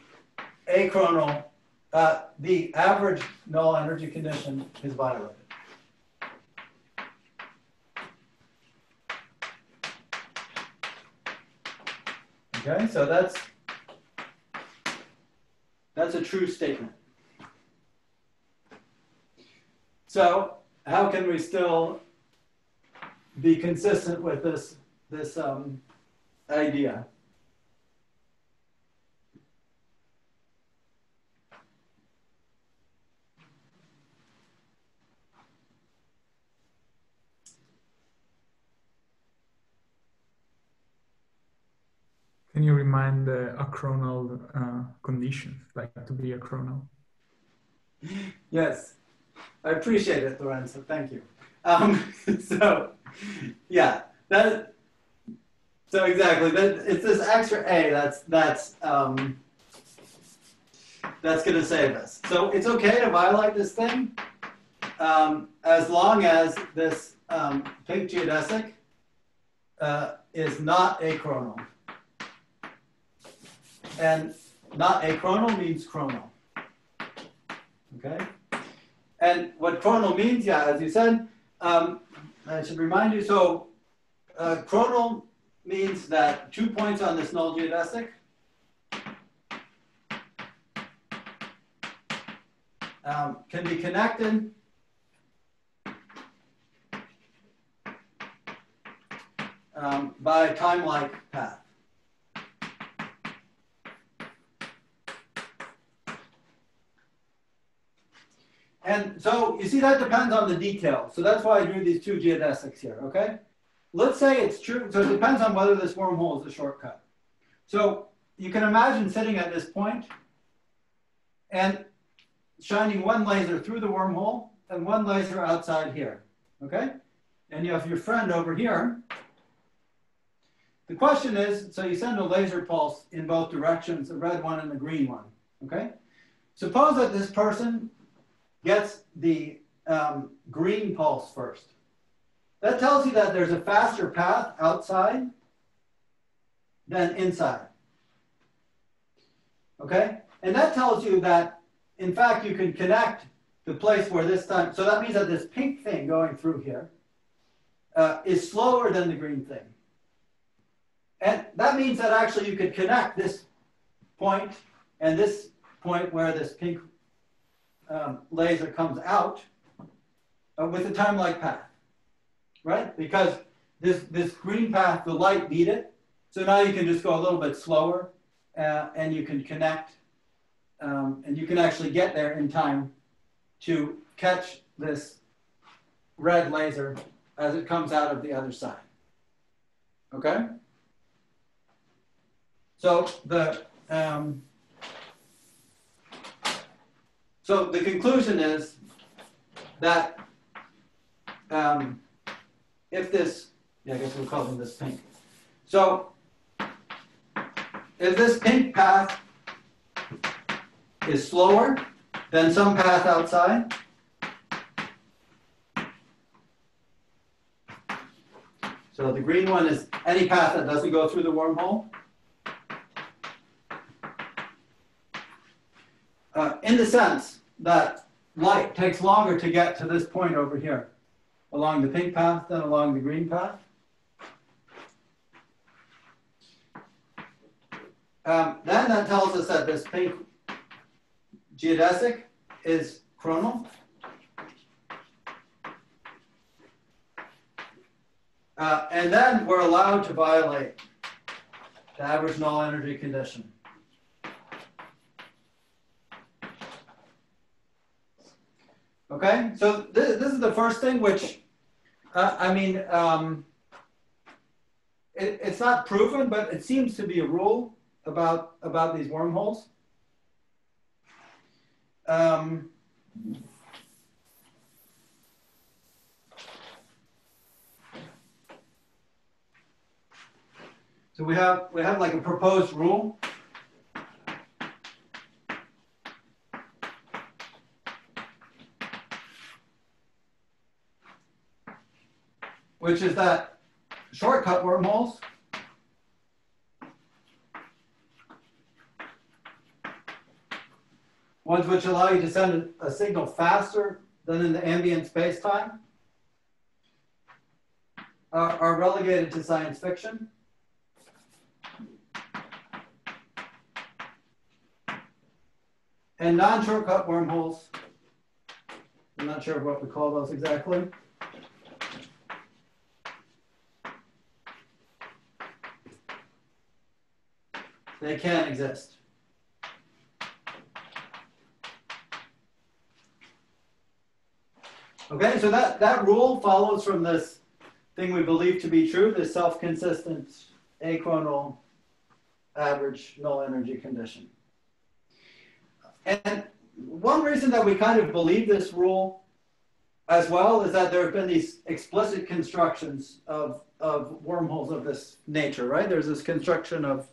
achronal, uh, the average null energy condition is violated. Okay, so that's that's a true statement. So how can we still be consistent with this this um, idea? Can you remind the achronal uh, condition, like to be achronal? Yes, I appreciate it, Lorenzo. Thank you. Um, so, yeah, that. So exactly, that it's this extra a that's that's um, that's going to save us. So it's okay to violate this thing um, as long as this um, pink geodesic uh, is not achronal. And not achronal means chronal. Okay? And what chronal means, yeah, as you said, um, I should remind you, so uh, chronal means that two points on this null geodesic um, can be connected um, by a time-like path. And so you see that depends on the detail. So that's why I drew these two geodesics here, okay? Let's say it's true. So it depends on whether this wormhole is a shortcut. So you can imagine sitting at this point and shining one laser through the wormhole and one laser outside here, okay? And you have your friend over here. The question is, so you send a laser pulse in both directions, the red one and the green one, okay? Suppose that this person gets the um, green pulse first. That tells you that there's a faster path outside than inside. Okay? And that tells you that, in fact, you can connect the place where this time, so that means that this pink thing going through here uh, is slower than the green thing. And that means that actually you could connect this point and this point where this pink um, laser comes out uh, with a time-like path, right? Because this, this green path, the light beat it. So now you can just go a little bit slower uh, and you can connect um, and you can actually get there in time to catch this red laser as it comes out of the other side. Okay? So the um, so the conclusion is that um, if this, yeah, I guess we'll call them this pink. So if this pink path is slower than some path outside, so the green one is any path that doesn't go through the wormhole. Uh, in the sense that light takes longer to get to this point over here along the pink path than along the green path. Um, then that tells us that this pink geodesic is chronal. Uh, and then we're allowed to violate the average null energy condition. Okay, so this, this is the first thing which, uh, I mean, um, it, it's not proven, but it seems to be a rule about, about these wormholes. Um, so we have, we have like a proposed rule. which is that shortcut wormholes ones which allow you to send a signal faster than in the ambient space-time, are, are relegated to science fiction. And non-shortcut wormholes, I'm not sure what we call those exactly, They can exist. Okay, so that, that rule follows from this thing we believe to be true, this self-consistent achronal average null energy condition. And one reason that we kind of believe this rule as well is that there have been these explicit constructions of, of wormholes of this nature, right? There's this construction of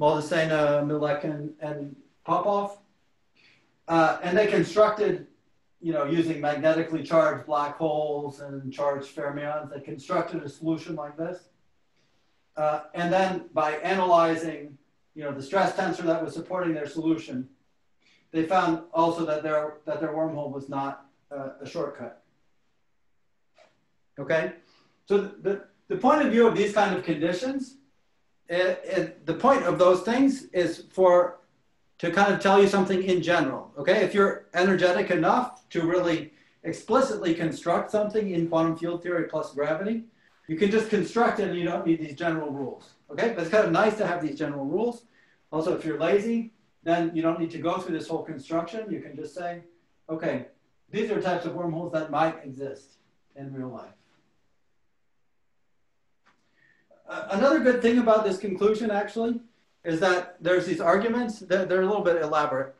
Maldacena, Milek, and, and Popov. Uh, and they constructed, you know, using magnetically charged black holes and charged fermions, they constructed a solution like this. Uh, and then by analyzing, you know, the stress tensor that was supporting their solution, they found also that their, that their wormhole was not uh, a shortcut. Okay? So the, the point of view of these kind of conditions, it, it, the point of those things is for to kind of tell you something in general. Okay? If you're energetic enough to really explicitly construct something in quantum field theory plus gravity, you can just construct it and you don't need these general rules. Okay? But it's kind of nice to have these general rules. Also, if you're lazy, then you don't need to go through this whole construction. You can just say, okay, these are types of wormholes that might exist in real life. Uh, another good thing about this conclusion, actually, is that there's these arguments that they're a little bit elaborate,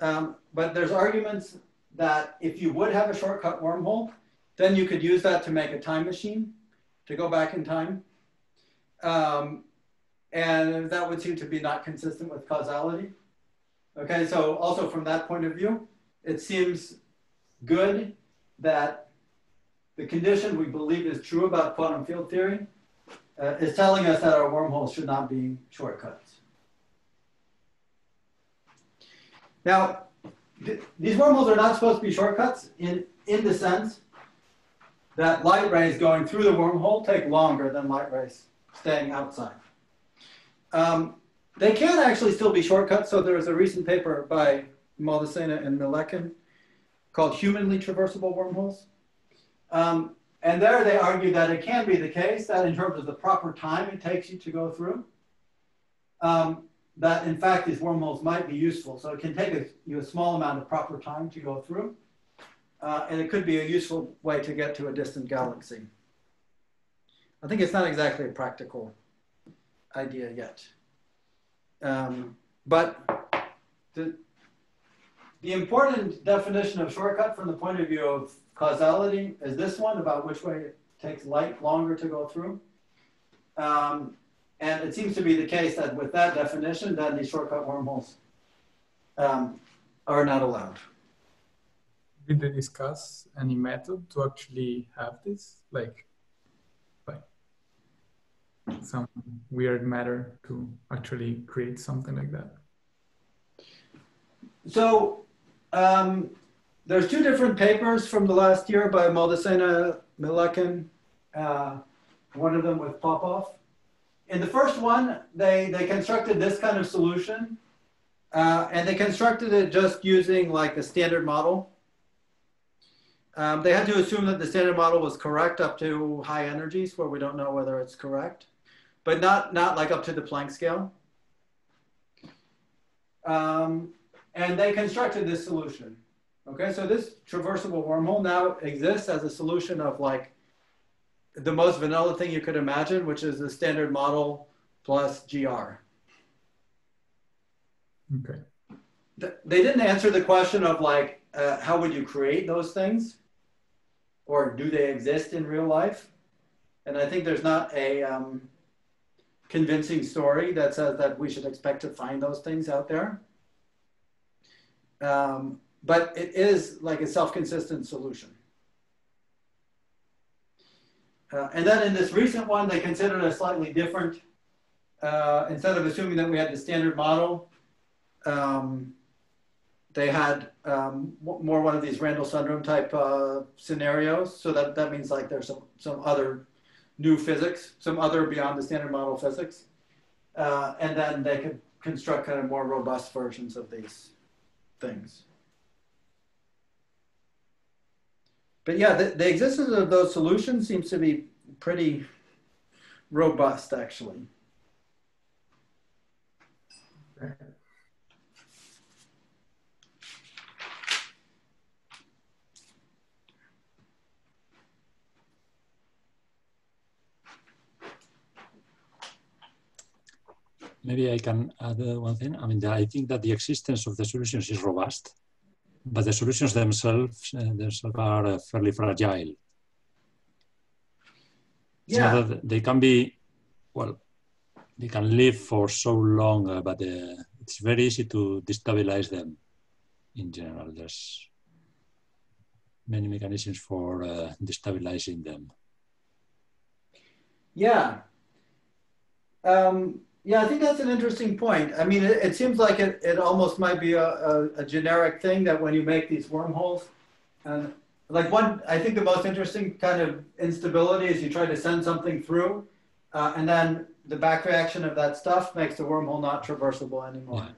um, but there's arguments that if you would have a shortcut wormhole, then you could use that to make a time machine to go back in time. Um, and that would seem to be not consistent with causality. Okay, so also from that point of view, it seems good that the condition we believe is true about quantum field theory uh, is telling us that our wormholes should not be shortcuts. Now, th these wormholes are not supposed to be shortcuts in, in the sense that light rays going through the wormhole take longer than light rays staying outside. Um, they can actually still be shortcuts. So there was a recent paper by Maldacena and Milekhin called Humanly Traversable Wormholes. Um, and there they argue that it can be the case that in terms of the proper time it takes you to go through, um, that in fact these wormholes might be useful. So it can take a, you a small amount of proper time to go through. Uh, and it could be a useful way to get to a distant galaxy. I think it's not exactly a practical idea yet. Um, but the, the important definition of shortcut from the point of view of causality is this one about which way it takes light longer to go through. Um, and it seems to be the case that with that definition, then these shortcut wormholes um, are not allowed. Did they discuss any method to actually have this? Like like some weird matter to actually create something like that? So um, there's two different papers from the last year by Maldacena Milekhin, uh, one of them with Popov. In the first one, they, they constructed this kind of solution, uh, and they constructed it just using like a standard model. Um, they had to assume that the standard model was correct up to high energies where we don't know whether it's correct but not, not like up to the Planck scale. Um, and they constructed this solution. Okay, so this traversable wormhole now exists as a solution of like the most vanilla thing you could imagine, which is the standard model plus GR. Okay. They didn't answer the question of like, uh, how would you create those things? Or do they exist in real life? And I think there's not a, um, convincing story that says that we should expect to find those things out there. Um, but it is like a self-consistent solution. Uh, and then in this recent one, they considered a slightly different, uh, instead of assuming that we had the standard model, um, they had um, more one of these Randall Sundrum type uh, scenarios. So that, that means like there's some, some other new physics, some other beyond the standard model physics. Uh, and then they could construct kind of more robust versions of these things. But yeah, the, the existence of those solutions seems to be pretty robust, actually. Maybe I can add one thing. I mean, I think that the existence of the solutions is robust, but the solutions themselves, uh, themselves are uh, fairly fragile. So Yeah. that they can be, well, they can live for so long, uh, but uh, it's very easy to destabilize them in general. There's many mechanisms for uh, destabilizing them. Yeah. Um, yeah, I think that's an interesting point. I mean, it, it seems like it, it almost might be a, a, a generic thing that when you make these wormholes, and like one, I think the most interesting kind of instability is you try to send something through, uh, and then the back reaction of that stuff makes the wormhole not traversable anymore.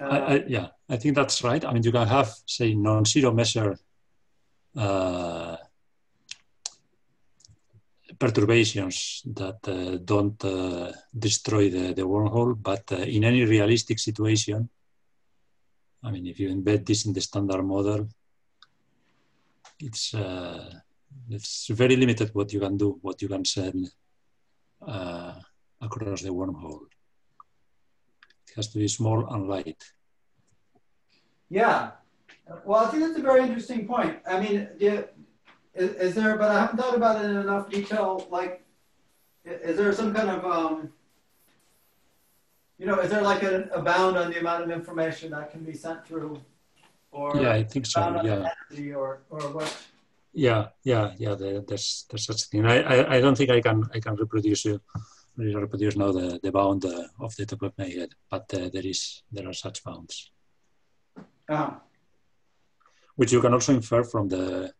I, I, yeah, I think that's right. I mean, you can have, say, non-zero measure uh, perturbations that uh, don't uh, destroy the, the wormhole, but uh, in any realistic situation, I mean, if you embed this in the standard model, it's uh, it's very limited what you can do, what you can send uh, across the wormhole. It has to be small and light. Yeah. Well, I think that's a very interesting point. I mean, you, is, is there, but I haven't thought about it in enough detail. Like, is there some kind of, um, you know, is there like a, a bound on the amount of information that can be sent through? Or Yeah, I think so, yeah. or, or what? Yeah, yeah, yeah. There, there's there's such thing. I, I I don't think I can I can reproduce you reproduce now the the bound uh, of the top of my head, but uh, there is there are such bounds, Uh, which you can also infer from the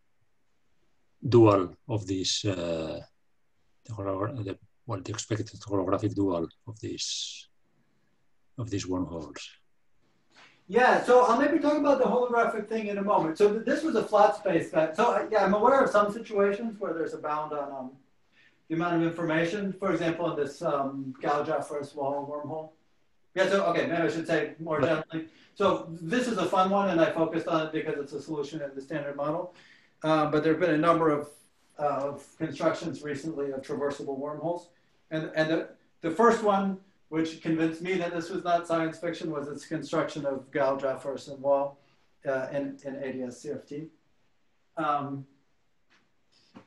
dual of this uh, the, the well the expected holographic dual of this, of these wormholes. Yeah, so I'll maybe talk about the holographic thing in a moment. So th- this was a flat space that, so uh, yeah, I'm aware of some situations where there's a bound on um, the amount of information. For example, in this um, first wall wormhole. Yeah, so okay, maybe I should say more generally. So this is a fun one, and I focused on it because it's a solution in the standard model. Um, but there have been a number of, uh, of constructions recently of traversable wormholes, and and the, the first one which convinced me that this was not science fiction, was its construction of Gao Jafferis Wall uh, in, in AdS/CFT. Um,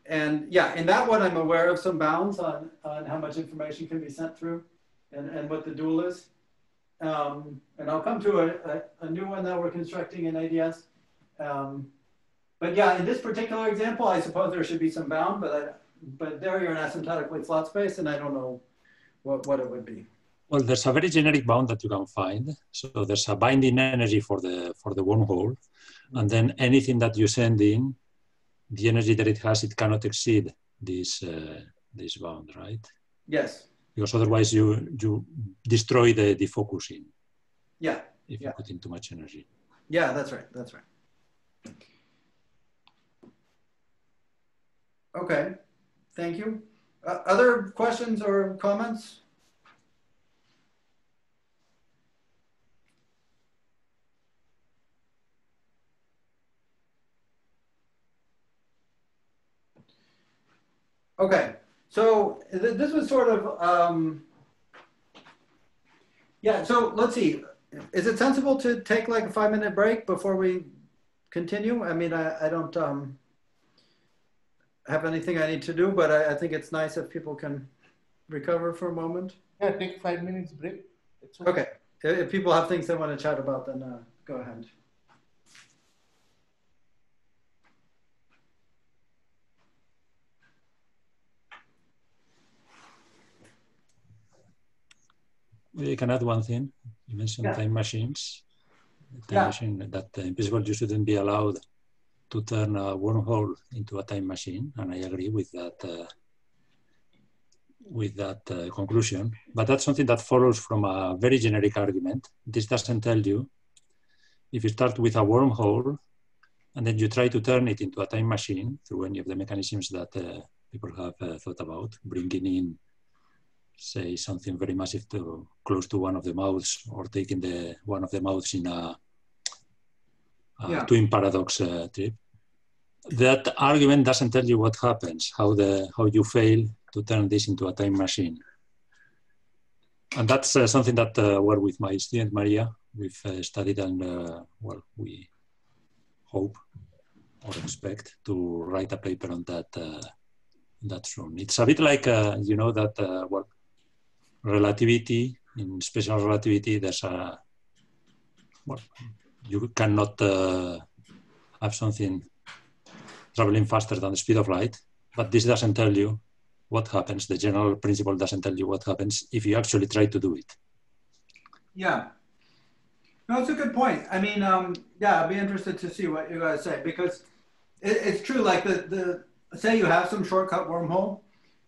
and yeah, in that one, I'm aware of some bounds on, on how much information can be sent through and, and what the dual is. Um, and I'll come to a, a, a, new one that we're constructing in ADS. Um, but yeah, in this particular example, I suppose there should be some bound, but, I, but there you're in asymptotically flat space, and I don't know what, what it would be. Well, there's a very generic bound that you can find. So there's a binding energy for the for the wormhole, and then anything that you send in, the energy that it has, it cannot exceed this uh, this bound, right? Yes. Because otherwise you you destroy the defocusing Yeah. if yeah. you put in too much energy. Yeah, that's right. That's right. Okay. Thank you. Uh, other questions or comments? Okay, so th this was sort of, um, yeah, so let's see. Is it sensible to take like a five minute break before we continue? I mean, I, I don't um, have anything I need to do, but I, I think it's nice if people can recover for a moment. Yeah, take five minutes break. It's Okay, if, if people have things they want to chat about, then uh, go ahead. You can add one thing. You mentioned Yeah. time machines. Time Yeah. machine that uh, in principle you shouldn't be allowed to turn a wormhole into a time machine, and I agree with that. Uh, with that uh, conclusion, but that's something that follows from a very generic argument. This doesn't tell you if you start with a wormhole and then you try to turn it into a time machine through any of the mechanisms that uh, people have uh, thought about, bringing in, say, something very massive to close to one of the mouths, or taking the one of the mouths in a, a Yeah. twin paradox uh, trip. That argument doesn't tell you what happens, how the how you fail to turn this into a time machine. And that's uh, something that uh, we're with my student Maria. We've uh, studied and uh, well, we hope or expect to write a paper on that uh, that soon. It's a bit like uh, you know that well, relativity in special relativity. There's a well, you cannot have something traveling faster than the speed of light, but this doesn't tell you what happens. The general principle doesn't tell you what happens if you actually try to do it. Yeah. No, it's a good point. I mean, um, yeah, I'd be interested to see what you guys say because it, it's true. Like the, the say you have some shortcut wormhole,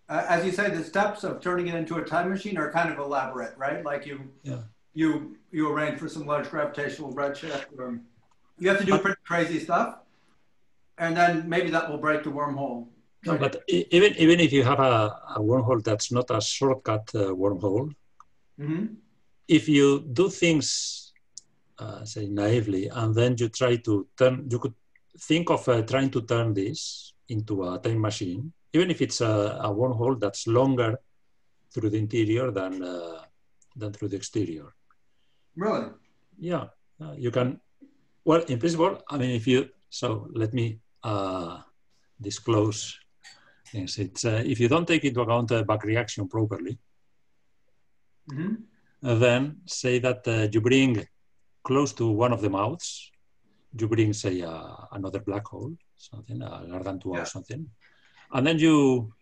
uh, as you say, the steps of turning it into a time machine are kind of elaborate, right? Like you Yeah. you you arrange for some large gravitational redshift, or you have to do pretty crazy stuff, and then maybe that will break the wormhole. No, but even even if you have a, a wormhole that's not a shortcut uh, wormhole, hmm if you do things, uh, say naively, and then you try to turn, you could think of uh, trying to turn this into a time machine, even if it's a, a wormhole that's longer through the interior than uh, than through the exterior. Really? Yeah, uh, you can. Well, in principle, I mean, if you so, let me uh, disclose things. It's uh, if you don't take into account the back reaction properly, hmm uh, then say that uh, you bring close to one of the mouths, you bring say uh, another black hole, something a gargantua or something, and then you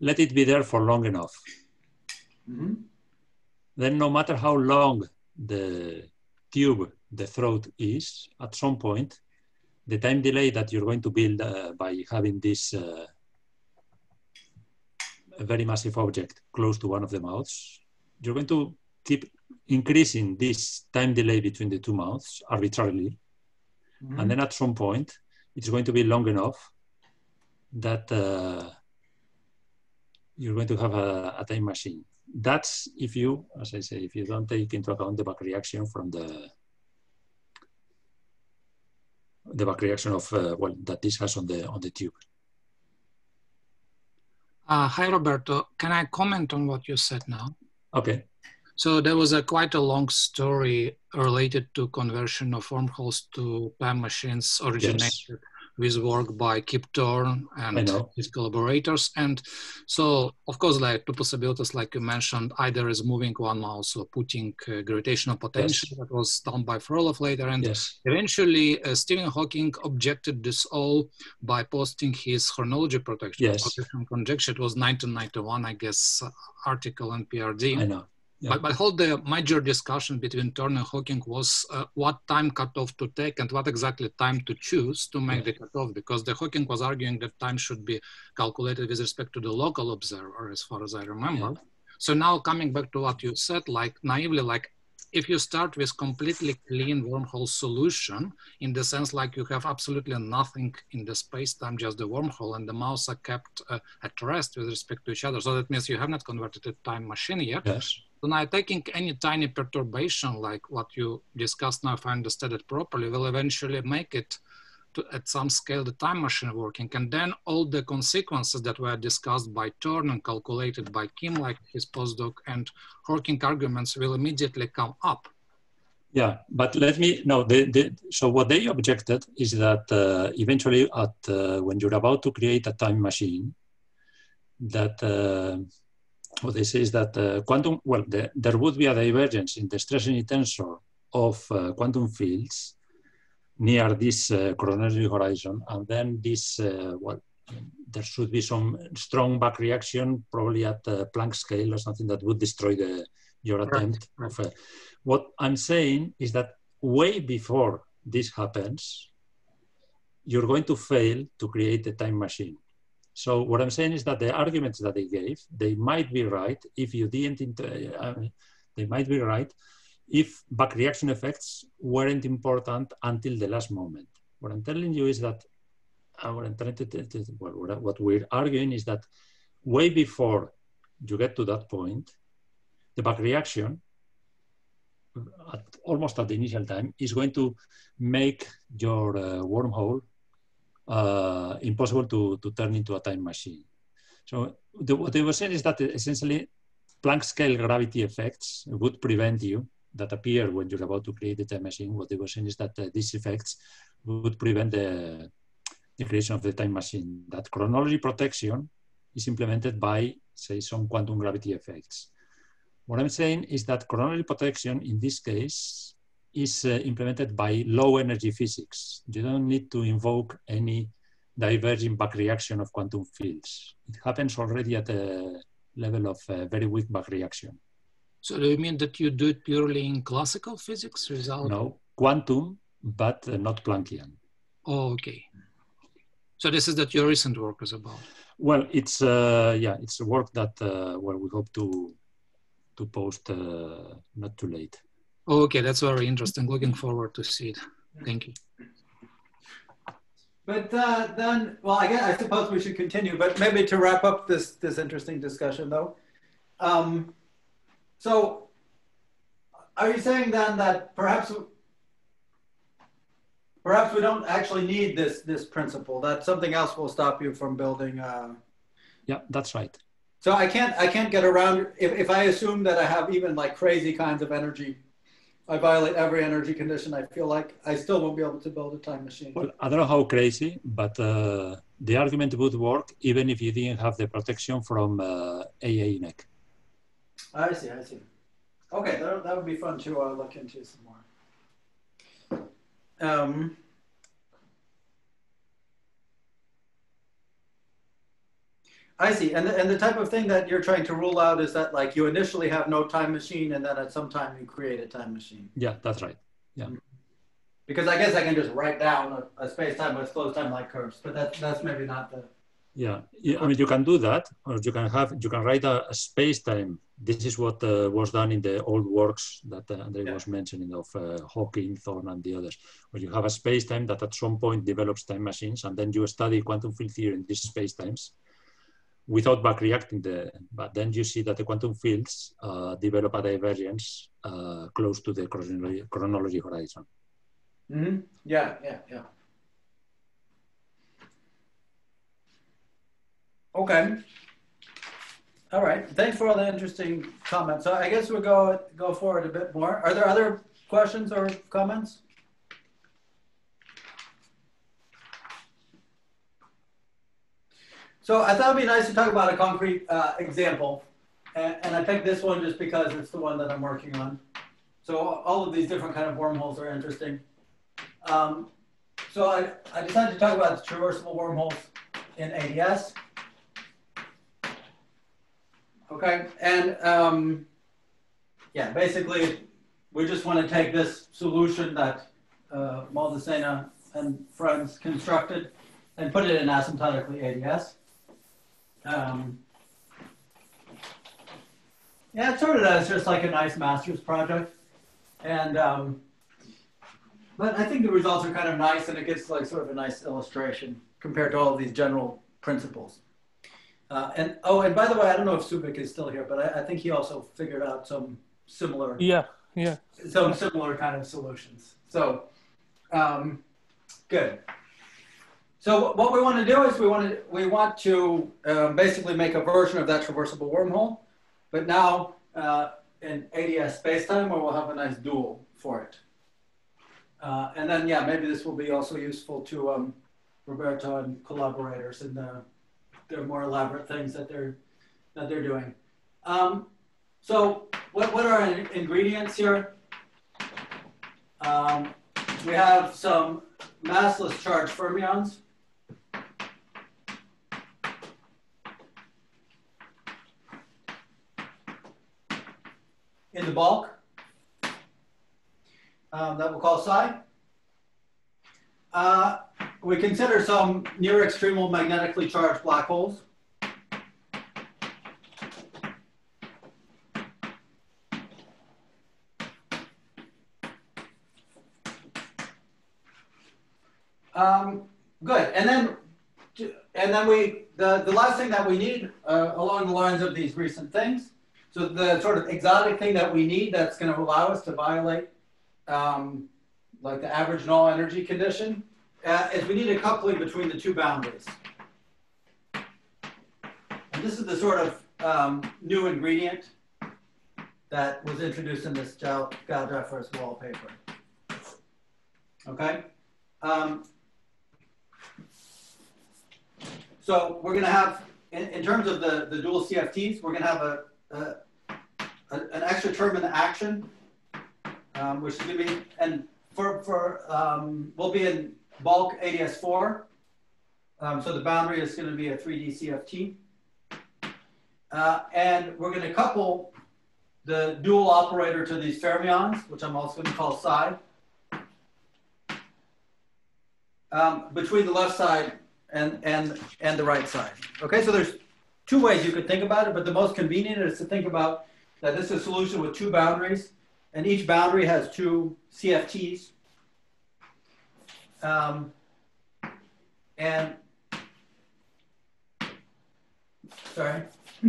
let it be there for long enough. hmm then no matter how long the tube, the throat is, at some point, the time delay that you're going to build uh, by having this uh, very massive object close to one of the mouths, you're going to keep increasing this time delay between the two mouths arbitrarily. Mhm. And then at some point, it's going to be long enough that uh, you're going to have a, a time machine. That's if you, as I say, if you don't take into account the back reaction from the the back reaction of uh, well that this has on the on the tube. Uh, hi, Roberto. Can I comment on what you said now? Okay. So there was a quite a long story related to conversion of wormholes to time machines originated with work by Kip Thorne and his collaborators. And so, of course, like two possibilities, like you mentioned, either is moving one mouse or putting uh, gravitational potential that was done by Frolov later. And Yes. eventually, uh, Stephen Hawking objected this all by posting his chronology protection, Yes. protection conjecture. It was 1991, I guess, uh, article in PRD. I know. Yeah. But, but all the major discussion between Thorne and Hawking was uh, what time cutoff to take and what exactly time to choose to make the cutoff, because the Hawking was arguing that time should be calculated with respect to the local observer, as far as I remember. So now coming back to what you said, like naively, like if you start with completely clean wormhole solution, in the sense like you have absolutely nothing in the space-time, just the wormhole, and the mouse are kept uh, at rest with respect to each other. So that means you have not converted a time machine yet. Yes. Now taking any tiny perturbation like what you discussed now, if I understood it properly, will eventually make it to, at some scale the time machine working. And then all the consequences that were discussed by Thorne and calculated by Kim, like his postdoc and Hawking arguments will immediately come up. Yeah, but let me know. So what they objected is that uh, eventually, at uh, when you're about to create a time machine, that uh, what they say is that uh, quantum well, the, there would be a divergence in the stress energy tensor of uh, quantum fields near this uh, chronology horizon, and then this uh, well, there should be some strong back reaction, probably at the Planck scale or something that would destroy the your Right, attempt of. Uh, what I'm saying is that way before this happens, you're going to fail to create a time machine. So what I'm saying is that the arguments that they gave, they might be right if you didn't. Mean, they might be right if back reaction effects weren't important until the last moment. What I'm telling you is that uh, what I'm trying to, to what, what we're arguing is that way before you get to that point, the back reaction at almost at the initial time is going to make your uh, wormhole uh, impossible to, to turn into a time machine. So the, what they were saying is that essentially Planck scale gravity effects would prevent you that appear when you're about to create the time machine. What they were saying is that uh, these effects would prevent the, the creation of the time machine. That chronology protection is implemented by, say, some quantum gravity effects. What I'm saying is that chronology protection in this case is uh, implemented by low energy physics. You don't need to invoke any diverging back reaction of quantum fields. It happens already at a level of uh, very weak back reaction. So do you mean that you do it purely in classical physics without? No, quantum, but uh, not Planckian. Oh, okay. So this is that your recent work is about. Well, it's uh, yeah, it's a work that uh, well we hope to to post uh, not too late. Okay, that's very interesting. Looking forward to see it. Thank you. But uh, then, well, I guess I suppose we should continue. But maybe to wrap up this this interesting discussion, though. Um, so, are you saying then that perhaps perhaps we don't actually need this this principle? That something else will stop you from building? Uh... Yeah, that's right. So I can't I can't get around if, if I assume that I have even like crazy kinds of energy I violate every energy condition, I feel like I still won't be able to build a time machine. Well, I don't know how crazy, but uh, the argument would work even if you didn't have the protection from uh, AA-NEC. I see, I see. Okay, that, that would be fun to uh, look into some more. Um, I see. And the, and the type of thing that you're trying to rule out is that like you initially have no time machine and then at some time you create a time machine. Yeah, that's right. Yeah. Mm-hmm. Because I guess I can just write down a, a space time with closed time like curves, but that, that's maybe not the. Yeah. yeah, I mean, you can do that, or you can have, you can write a, a space time. This is what uh, was done in the old works that uh, Andre yeah. was mentioning of uh, Hawking, Thorne, and the others, where you have a space time that at some point develops time machines, and then you study quantum field theory in these space times without back reacting the, but then you see that the quantum fields uh, develop a divergence uh, close to the chronology, chronology horizon. Mm -hmm. Yeah, yeah, yeah. Okay. All right. Thanks for all the interesting comments. So I guess we'll go go forward a bit more. Are there other questions or comments? So I thought it'd be nice to talk about a concrete uh, example. And, and, I picked this one just because it's the one that I'm working on. So all of these different kind of wormholes are interesting. Um, so I, I decided to talk about the traversable wormholes in ADS. Okay, and um, yeah, basically we just want to take this solution that uh, Maldacena and friends constructed and put it in asymptotically ADS. Um, yeah, it started as just like a nice master's project. And, um, but I think the results are kind of nice and it gets like sort of a nice illustration compared to all of these general principles. Uh, and, oh, and by the way, I don't know if Subic is still here, but I, I think he also figured out some similar, yeah, yeah, some similar kind of solutions. So, um, good. So what we want to do is we want to we want to um, basically make a version of that traversable wormhole, but now uh, in ADS spacetime where we'll have a nice dual for it. Uh, and then yeah, maybe this will be also useful to um, Roberto and collaborators in the their more elaborate things that they're that they're doing. Um, so what what are our ingredients here? Um, we have some massless charged fermions. bulk um, that we'll call psi. Uh, we consider some near extremal magnetically charged black holes. Um, good, and then and then we the, the last thing that we need uh, along the lines of these recent things so the sort of exotic thing that we need that's going to allow us to violate um, like the average null energy condition uh, is we need a coupling between the two boundaries. And this is the sort of um, new ingredient that was introduced in this Gal, Gal Jeffers wallpaper. Okay. Um, so we're going to have, in, in, terms of the, the dual CFTs, we're going to have a, a, an extra term in the action, um, which is going to be, and for, for um, we'll be in bulk ADS4. Um, so the boundary is going to be a 3D CFT. Uh, and we're going to couple the dual operator to these fermions, which I'm also going to call psi, um, between the left side and, and, and the right side. Okay, so there's two ways you could think about it, but the most convenient is to think about that this is a solution with two boundaries, and each boundary has two CFTs. Um, and, sorry.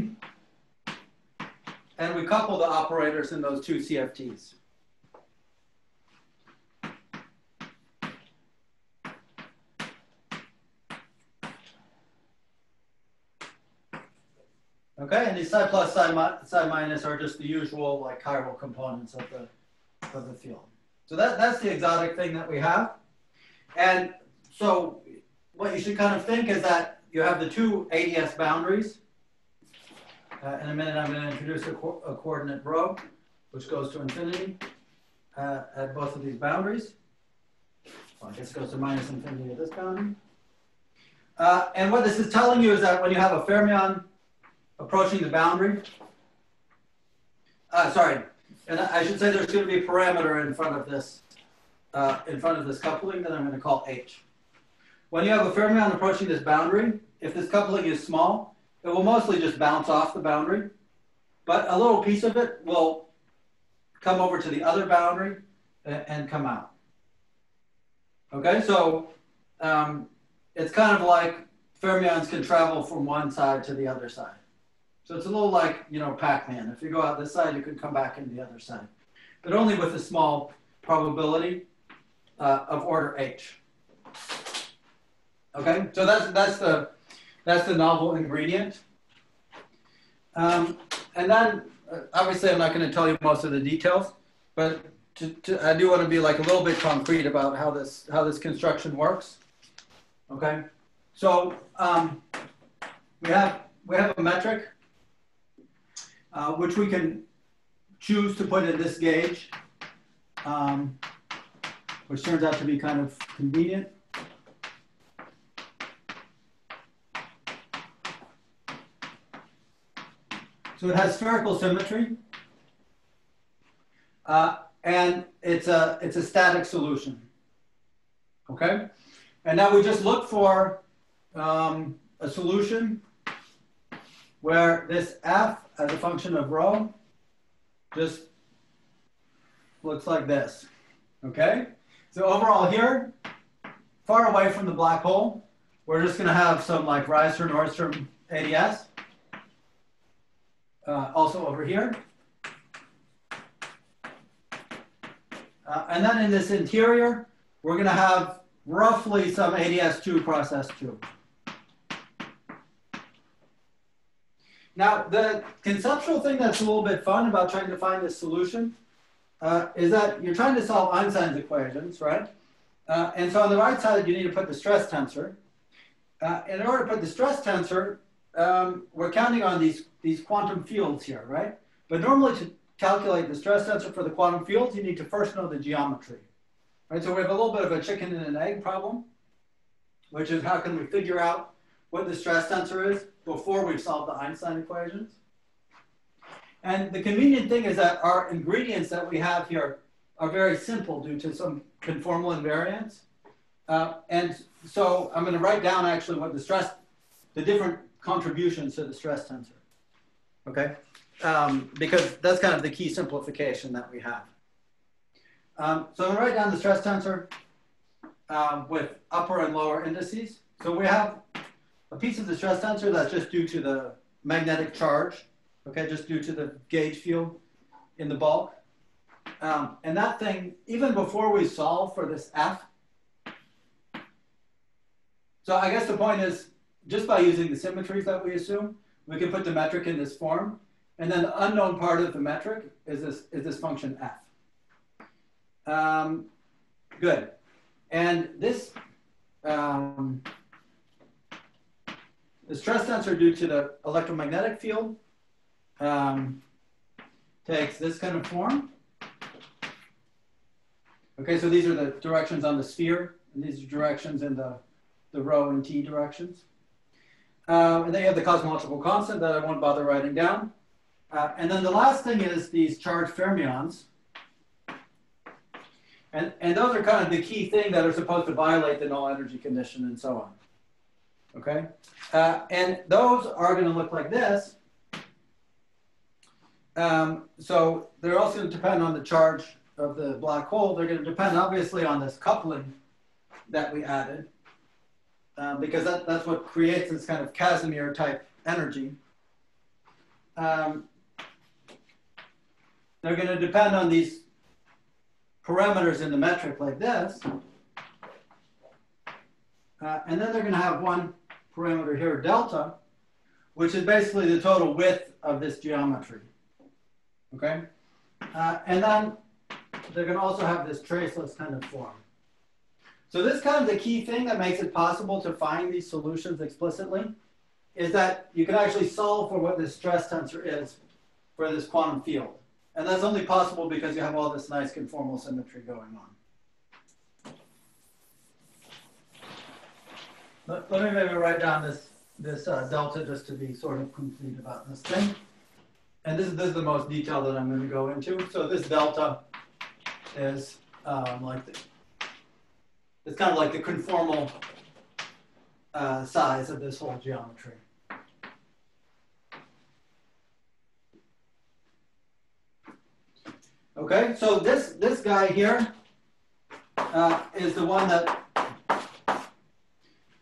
and we couple the operators in those two CFTs. Okay, and these psi plus, psi, mi psi minus are just the usual like chiral components of the of the field. So that, that's the exotic thing that we have. And so what you should kind of think is that you have the two ADS boundaries. Uh, in a minute, I'm going to introduce a, co a, coordinate rho, which goes to infinity uh, at both of these boundaries. Well, I guess it goes to minus infinity at this boundary. Uh, and what this is telling you is that when you have a fermion approaching the boundary. Uh, sorry, and I should say there's going to be a parameter in front of this, uh, in front of this coupling that I'm going to call H. When you have a fermion approaching this boundary, if this coupling is small, it will mostly just bounce off the boundary, but a little piece of it will come over to the other boundary and, come out. Okay, so um, it's kind of like fermions can travel from one side to the other side. So it's a little like, you know, Pac-Man. If you go out this side, you can come back in the other side, but only with a small probability uh, of order H. Okay, so that's, that's, the, that's the novel ingredient. Um, and then, uh, obviously, I'm not going to tell you most of the details, but to, to, I do want to be like a little bit concrete about how this, how this construction works. Okay, so um, we, have, we have a metric uh, which we can choose to put in this gauge, um, which turns out to be kind of convenient. So it has spherical symmetry, uh, and it's a, it's a static solution. Okay? And now we just look for um, a solution where this f as a function of rho just looks like this. Okay? So overall here, far away from the black hole, we're just going to have some like Reissner Nordstrom ADS. Uh, also over here. Uh, and then in this interior, we're going to have roughly some ADS2 cross S2. Now, the conceptual thing that's a little bit fun about trying to find a solution uh, is that you're trying to solve Einstein's equations, right? Uh, and so on the right side, you need to put the stress tensor. Uh, in order to put the stress tensor, um, we're counting on these, these quantum fields here, right? But normally to calculate the stress tensor for the quantum fields, you need to first know the geometry. Right, so we have a little bit of a chicken and an egg problem, which is how can we figure out what the stress tensor is before we've solved the Einstein equations. And the convenient thing is that our ingredients that we have here are very simple due to some conformal invariance. Uh, and so I'm going to write down actually what the stress, the different contributions to the stress tensor. Okay? Um, because that's kind of the key simplification that we have. Um, so I'm going to write down the stress tensor. um, with upper and lower indices. So we have a piece of the stress tensor that's just due to the magnetic charge, okay, just due to the gauge field in the bulk. Um, and that thing, even before we solve for this F, so I guess the point is, just by using the symmetries that we assume, we can put the metric in this form. And then the unknown part of the metric is this, is this function f. Um, good. And this, um, the stress tensor due to the electromagnetic field um, takes this kind of form. Okay, so these are the directions on the sphere, and these are directions in the, the rho and t directions. Uh, and then you have the cosmological constant that I won't bother writing down. Uh, and then the last thing is these charged fermions. And, and those are kind of the key thing that are supposed to violate the null energy condition and so on. Okay? Uh, and those are going to look like this. Um, so they're also going to depend on the charge of the black hole. They're going to depend obviously on this coupling that we added. Um, because that, that's what creates this kind of Casimir type energy. Um, they're going to depend on these parameters in the metric like this. Uh, and then they're going to have one parameter here, delta, which is basically the total width of this geometry. Okay? Uh, and then they're going to also have this traceless kind of form. So this kind of the key thing that makes it possible to find these solutions explicitly is that you can actually solve for what this stress tensor is for this quantum field. And that's only possible because you have all this nice conformal symmetry going on. Let, let me maybe write down this, this uh, delta just to be sort of complete about this thing. And this, this is the most detail that I'm going to go into. So this delta is um, like the, it's kind of like the conformal uh, size of this whole geometry. Okay, so this, this guy here uh, is the one that,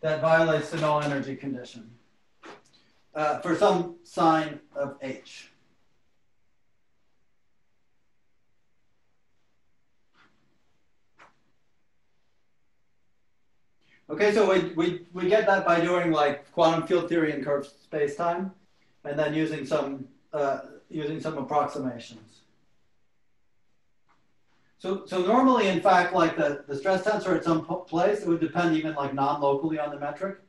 that violates the null energy condition uh, for some sign of H. Okay, so we, we, we get that by doing like quantum field theory in curved space-time and then using some, uh, using some approximations. So, so normally, in fact, like the, the stress tensor at some place, it would depend even like non-locally on the metric.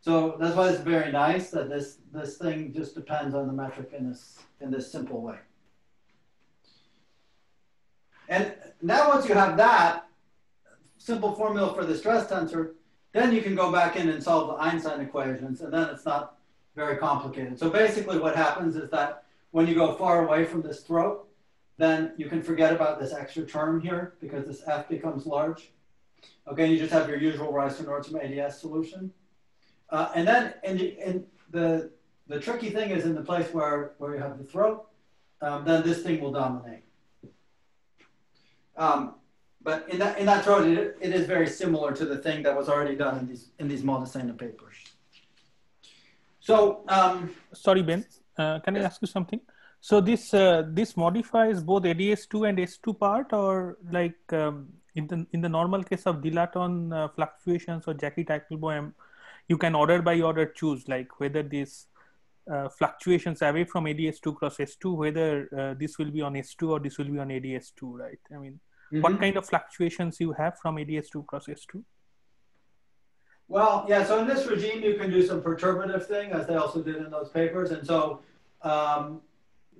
So that's why it's very nice that this, this thing just depends on the metric in this, in this simple way. And now once you have that simple formula for the stress tensor, then you can go back in and solve the Einstein equations, and then it's not very complicated. So basically what happens is that when you go far away from this throat, then you can forget about this extra term here because this f becomes large. Okay, you just have your usual Reissner Nordstrom ADS solution. Uh, and then and, and the, the tricky thing is in the place where, where you have the throat, um, then this thing will dominate. Um, but in that in that throat, it, it is very similar to the thing that was already done in these in these Maldacena papers. So, um, sorry, Ben, uh, can yes. I ask you something? So this uh, this modifies both ADS2 and S2 part, or like um, in the in the normal case of dilaton uh, fluctuations or Jackiw-Teitelboim, you can order by order choose like whether these uh, fluctuations away from ADS2 cross S2, whether uh, this will be on S2 or this will be on ADS2, right? I mean, mm-hmm. what kind of fluctuations you have from ADS2 cross S2? Well, yeah. So in this regime, you can do some perturbative thing, as they also did in those papers. And so um,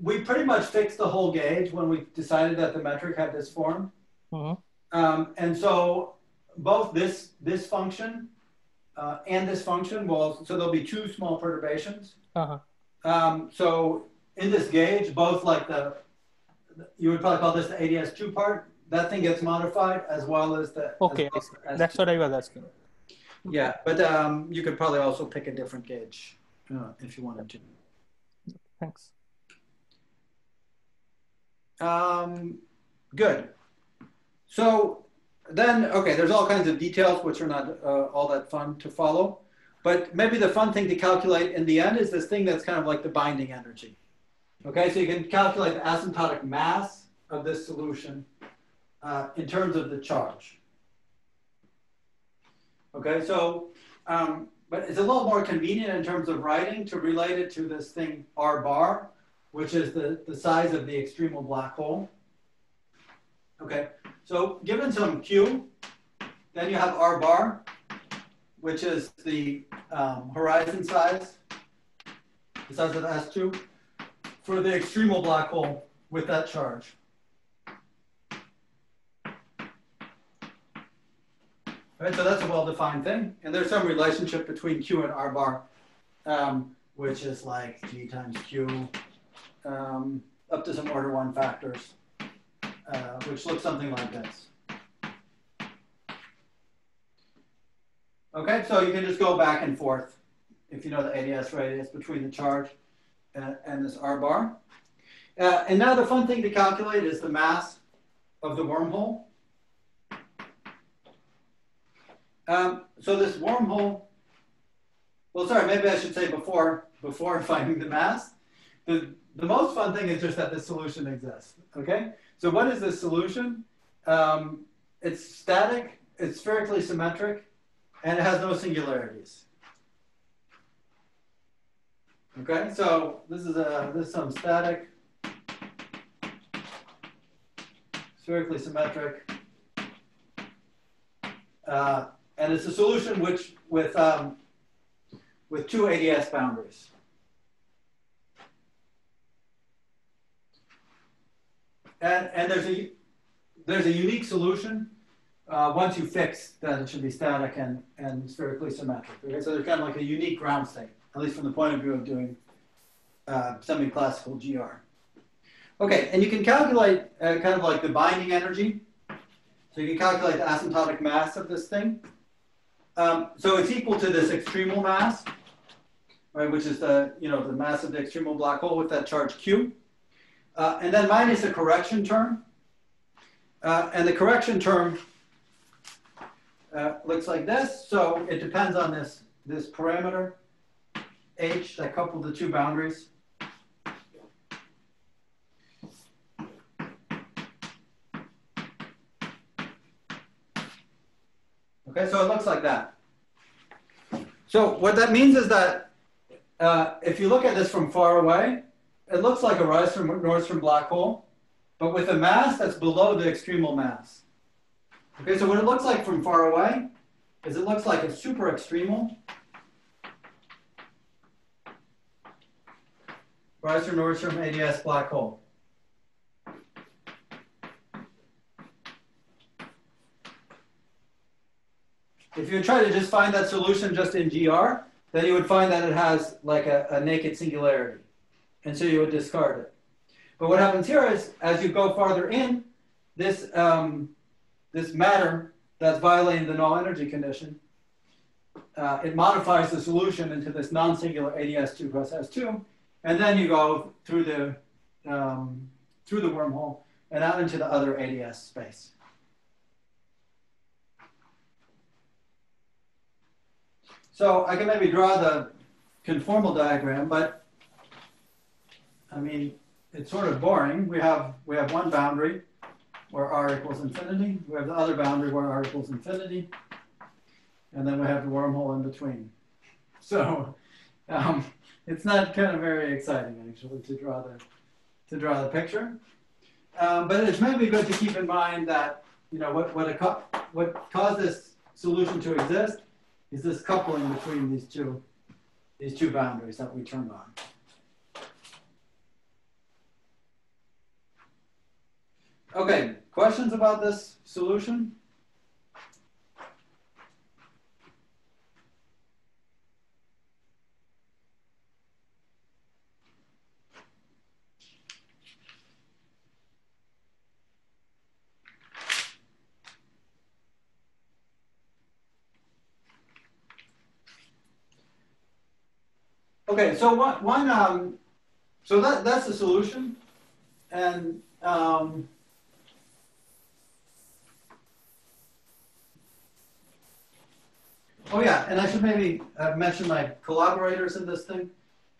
we pretty much fixed the whole gauge when we decided that the metric had this form. Mm-hmm. Um, and so both this this function uh, and this function will so there'll be two small perturbations. Uh-huh. Um, so in this gauge, both like the you would probably call this the ADS2 part that thing gets modified as well as the. Okay, as well as that's what I was asking. Yeah, but um, you could probably also pick a different gauge uh, if you wanted to. Thanks. Um, good. So then, okay, there's all kinds of details which are not uh, all that fun to follow. But maybe the fun thing to calculate in the end is this thing that's kind of like the binding energy. Okay, so you can calculate the asymptotic mass of this solution uh, in terms of the charge. Okay, so, um, but it's a little more convenient in terms of writing to relate it to this thing R bar, which is the, the size of the extremal black hole. Okay, so given some Q, then you have R bar, which is the um, horizon size, the size of S2, for the extremal black hole with that charge. Right, so that's a well-defined thing. And there's some relationship between Q and R bar, um, which is like G times Q um, up to some order one factors, uh, which looks something like this. Okay, so you can just go back and forth if you know the ADS radius between the charge and, and this R bar. Uh, and now the fun thing to calculate is the mass of the wormhole. Um, so this wormhole, well, sorry, maybe I should say before, before finding the mass, the, the most fun thing is just that the solution exists, okay? So what is this solution? Um, it's static, it's spherically symmetric, and it has no singularities. Okay, so this is a this is some static, spherically symmetric, uh, and it's a solution which with um, with two ADS boundaries. And, and there's a there's a unique solution uh, once you fix that it should be static and, and spherically symmetric. Okay, so there's kind of like a unique ground state, at least from the point of view of doing uh, semi-classical GR. Okay, and you can calculate uh, kind of like the binding energy. So you can calculate the asymptotic mass of this thing. Um, so it's equal to this extremal mass, right, which is the, you know, the mass of the extremal black hole with that charge Q. Uh, and then minus a correction term. Uh, and the correction term uh, looks like this. So it depends on this, this parameter, h, that couple the two boundaries. Okay, so it looks like that. So what that means is that uh, if you look at this from far away, it looks like a Reissner-Nordström black hole, but with a mass that's below the extremal mass. Okay, so what it looks like from far away is it looks like a super extremal. Reissner-Nordström ADS black hole. If you try to just find that solution just in GR, then you would find that it has like a, a naked singularity. And so you would discard it. But what happens here is as you go farther in, this um, this matter that's violating the null energy condition, uh, it modifies the solution into this non-singular ADS2 plus S2, and then you go through the um, through the wormhole and out into the other ADS space. So I can maybe draw the conformal diagram, but I mean, it's sort of boring. We have, we have one boundary where r equals infinity. We have the other boundary where r equals infinity. And then we have the wormhole in between. So um, it's not kind of very exciting, actually, to draw the, to draw the picture. Um, but it's maybe good to keep in mind that, you know, what, what, what caused this solution to exist is this coupling between these two, these two boundaries that we turned on. Okay, questions about this solution? Okay, so one, one um, so that, that's the solution. And um, Oh yeah, and I should maybe uh, mention my collaborators in this thing.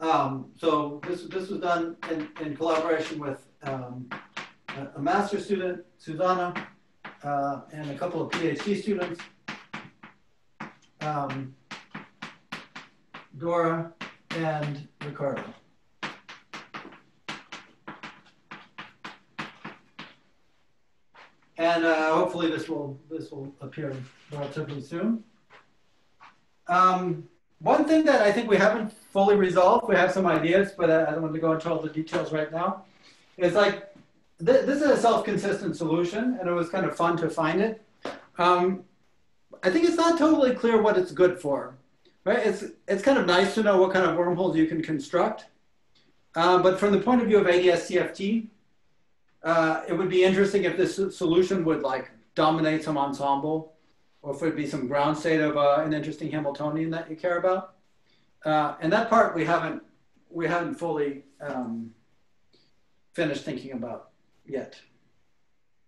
Um, so this this was done in, in collaboration with um, a, a master student, Susanna, uh, and a couple of PhD students, um, Dora and Ricardo. And uh, hopefully this will this will appear relatively soon. Um, one thing that I think we haven't fully resolved, we have some ideas, but I don't want to go into all the details right now, is like, th this is a self-consistent solution, and it was kind of fun to find it. Um, I think it's not totally clear what it's good for, right? It's, it's kind of nice to know what kind of wormholes you can construct. Um, but from the point of view of AdS/CFT, uh, it would be interesting if this solution would like dominate some ensemble or if it'd be some ground state of uh, an interesting Hamiltonian that you care about. Uh, and that part we haven't, we haven't fully um, finished thinking about yet.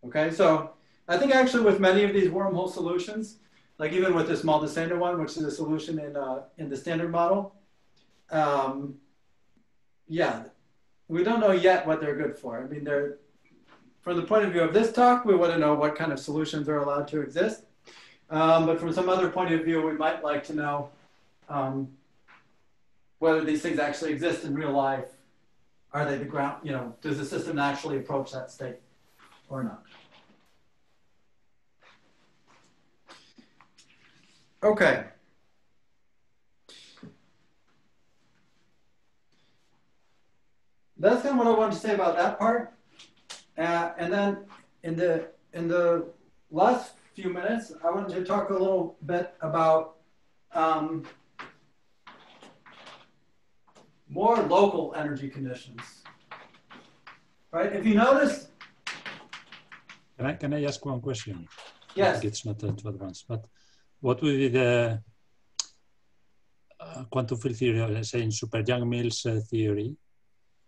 Okay, so I think actually with many of these wormhole solutions, like even with this Maldacena one, which is a solution in, uh, in the standard model, um, yeah, we don't know yet what they're good for. I mean, they're, from the point of view of this talk, we want to know what kind of solutions are allowed to exist. Um, but from some other point of view, we might like to know um, whether these things actually exist in real life. Are they the ground, you know, does the system actually approach that state or not? Okay. That's kind of what I wanted to say about that part. Uh, and then in the in the last few minutes, I wanted to talk a little bit about um, more local energy conditions. Right? If you notice. Can I, can I ask one question? Yes. It's not uh, too advanced, but what would be the uh, quantum field theory, let's say in super Yang-Mills uh, theory?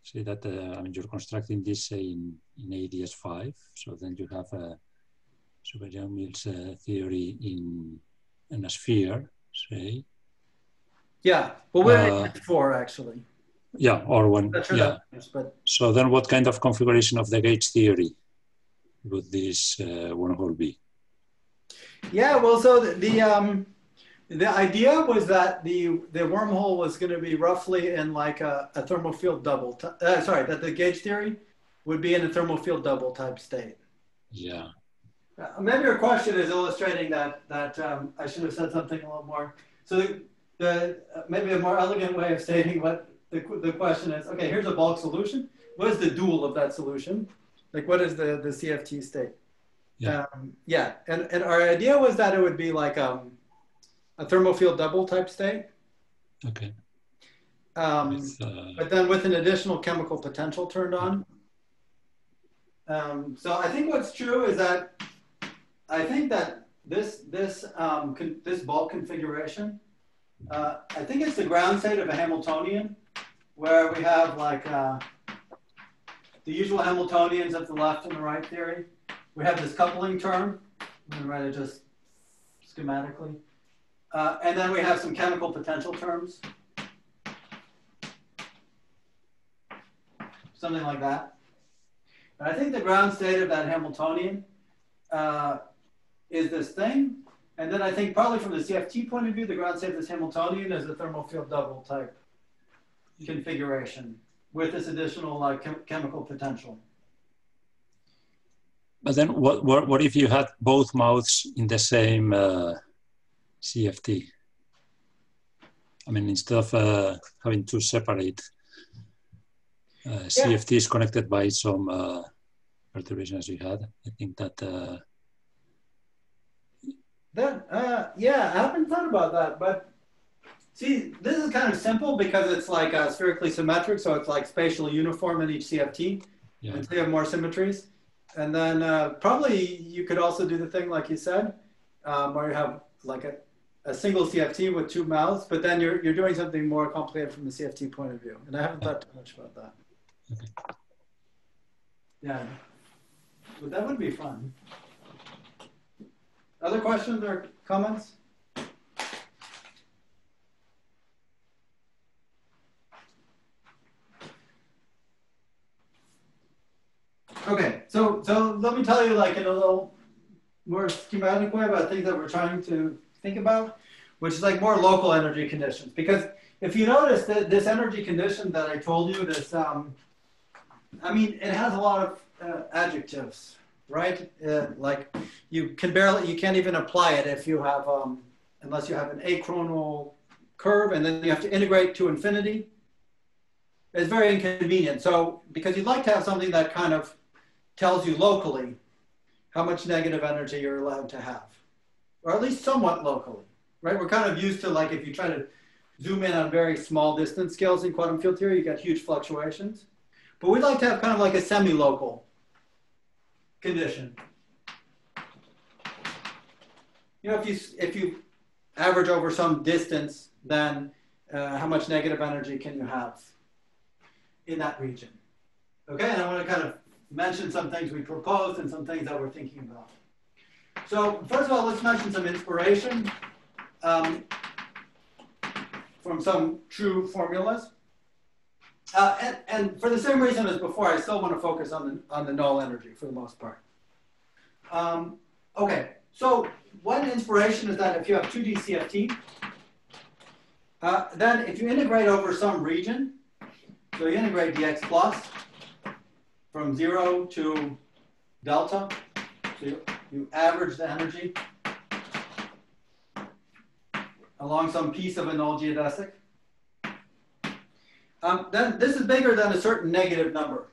Say that, uh, I mean, you're constructing this, say, in, in ADS5, so then you have a super Yang-Mills uh, theory in, in a sphere, say. Yeah, but we're Uh, at four actually. Yeah, or one. Sure yeah. matters, but So then, what kind of configuration of the gauge theory would this uh, wormhole be? Yeah, well, so the, the um, the idea was that the the wormhole was going to be roughly in like a, a thermal field double. Uh, sorry, that the gauge theory would be in a thermal field double type state. Yeah. Uh, maybe your question is illustrating that that um, I should have said something a little more. So the, the uh, maybe a more elegant way of stating what the, the question is. Okay, here's a bulk solution. What is the dual of that solution? Like what is the the CFT state? Yeah. Um, yeah, and, and our idea was that it would be like um, a thermal field double type state, Okay. um, uh, but then with an additional chemical potential turned on. Um, so I think what's true is that I think that this this um, this bulk configuration, uh, I think it's the ground state of a Hamiltonian, where we have like uh, the usual Hamiltonians at the left and the right theory. We have this coupling term. I'm gonna write it just schematically. Uh, and then we have some chemical potential terms. Something like that. And I think the ground state of that Hamiltonian uh, is this thing. And then I think probably from the CFT point of view, the ground state is Hamiltonian is a thermal field double type configuration with this additional uh, chem- chemical potential. But then, what, what, what if you had both mouths in the same uh, CFT? I mean, instead of uh, having two separate uh, CFTs connected by some uh, perturbations you had, I think that. That, uh, yeah, I haven't thought about that, but see, this is kind of simple because it's like uh, spherically symmetric, so it's like spatially uniform in each CFT, yeah. and so you have more symmetries. And then uh, probably you could also do the thing like you said, um, where you have like a, a single CFT with two mouths, but then you're, you're doing something more complicated from the CFT point of view. And I haven't thought too much about that. Yeah, but that would be fun. Other questions or comments? Okay, so so let me tell you like in a little more schematic way about things that we're trying to think about, which is like more local energy conditions. Because if you notice that this energy condition that I told you, this, um, I mean, it has a lot of uh, adjectives, right? Uh, like you can barely, you can't even apply it if you have, um, unless you have an achronal curve and then you have to integrate to infinity. It's very inconvenient. So because you'd like to have something that kind of tells you locally how much negative energy you're allowed to have, or at least somewhat locally, right? We're kind of used to like if you try to zoom in on very small distance scales in quantum field theory, you get huge fluctuations. But we'd like to have kind of like a semi-local condition. You know, if you, if you average over some distance, then uh, how much negative energy can you have in that region? Okay, and I want to kind of mention some things we proposed and some things that we're thinking about. So first of all, let's mention some inspiration um, from some true formulas. Uh, and, and, for the same reason as before, I still want to focus on the, on the null energy for the most part. Um, okay, so one inspiration is that if you have 2D CFT, uh, then if you integrate over some region, so you integrate dx plus from zero to delta, so you, you average the energy along some piece of a null geodesic. Um, then this is bigger than a certain negative number.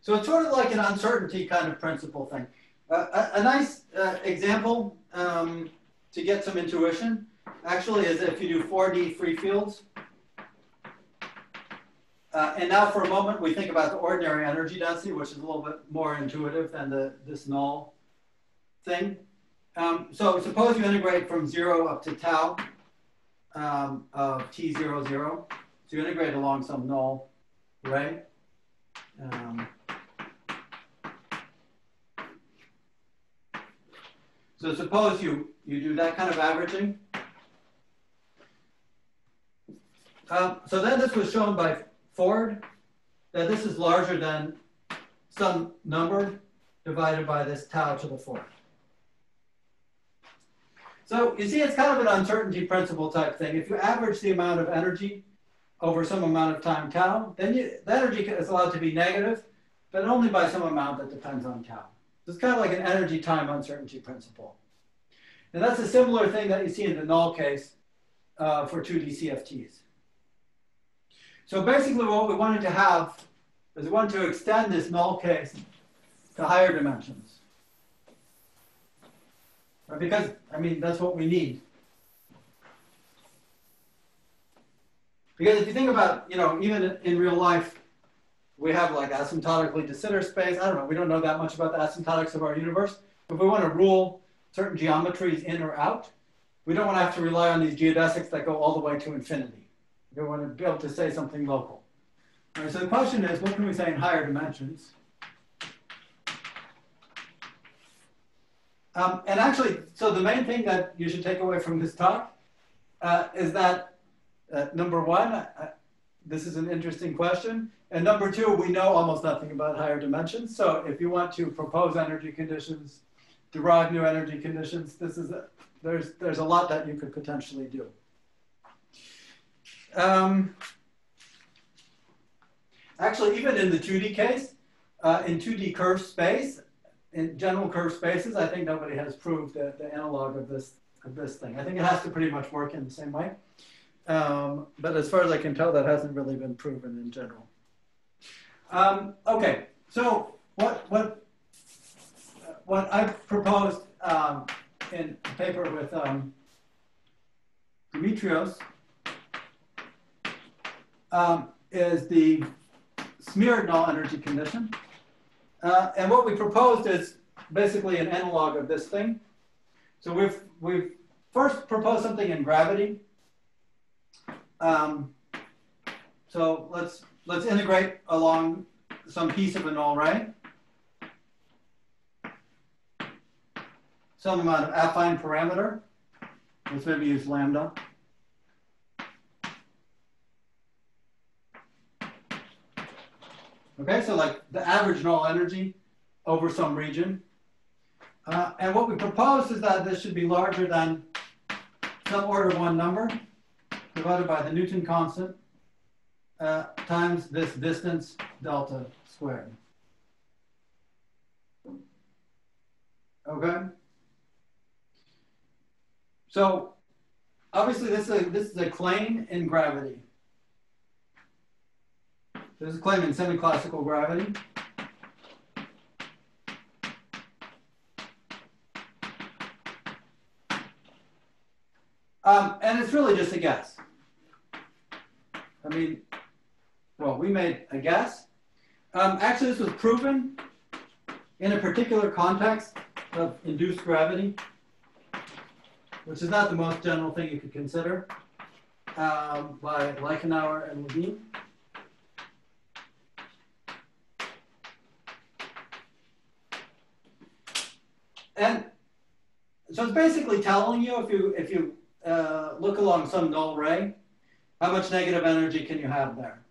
So it's sort of like an uncertainty kind of principle thing. Uh, a, a, nice uh, example um, to get some intuition actually is if you do 4D free fields. Uh, and now for a moment, we think about the ordinary energy density, which is a little bit more intuitive than the, this null thing. Um, so suppose you integrate from zero up to tau um, of t zero zero. So you integrate along some null right? Um, so suppose you, you do that kind of averaging. Um, so then this was shown by Ford that this is larger than some number divided by this tau to the fourth. So you see, it's kind of an uncertainty principle type thing. If you average the amount of energy over some amount of time tau, then you, the energy is allowed to be negative, but only by some amount that depends on tau. So it's kind of like an energy time uncertainty principle. And that's a similar thing that you see in the null case uh, for 2D CFTs. So basically what we wanted to have is we wanted to extend this null case to higher dimensions. Because, I mean, that's what we need. Because if you think about, you know, even in real life, we have like asymptotically de Sitter space. I don't know, we don't know that much about the asymptotics of our universe. If we want to rule certain geometries in or out, we don't want to have to rely on these geodesics that go all the way to infinity. We want to be able to say something local. Right, so the question is, what can we say in higher dimensions? Um, and actually, so the main thing that you should take away from this talk uh, is that uh, number one, uh, this is an interesting question. And number two, we know almost nothing about higher dimensions. So if you want to propose energy conditions, derive new energy conditions, this is a, there's, there's a lot that you could potentially do. Um, actually, even in the 2D case, uh, in 2D curve space, in general curve spaces, I think nobody has proved the, the analog of this, of this thing. I think it has to pretty much work in the same way. Um, but as far as I can tell, that hasn't really been proven in general. Um, okay, so what, what, what I've proposed um, in a paper with um, Dimitrios um, is the smeared null energy condition. Uh, and what we proposed is basically an analog of this thing. So we've, we've first proposed something in gravity. Um, so let's, let's integrate along some piece of an null ray. Some amount of affine parameter. Let's maybe use lambda. Okay, so like the average null energy over some region. Uh, and what we propose is that this should be larger than some order one number divided by the Newton constant uh, times this distance delta squared. Okay. So obviously this is a, this is a claim in gravity. This is a claim in semi-classical gravity. Um, and it's really just a guess. I mean, well, we made a guess. Um, actually, this was proven in a particular context of induced gravity, which is not the most general thing you could consider, um, by Leichenauer and Levine. And so it's basically telling you if you if you uh, look along some null ray, how much negative energy can you have there?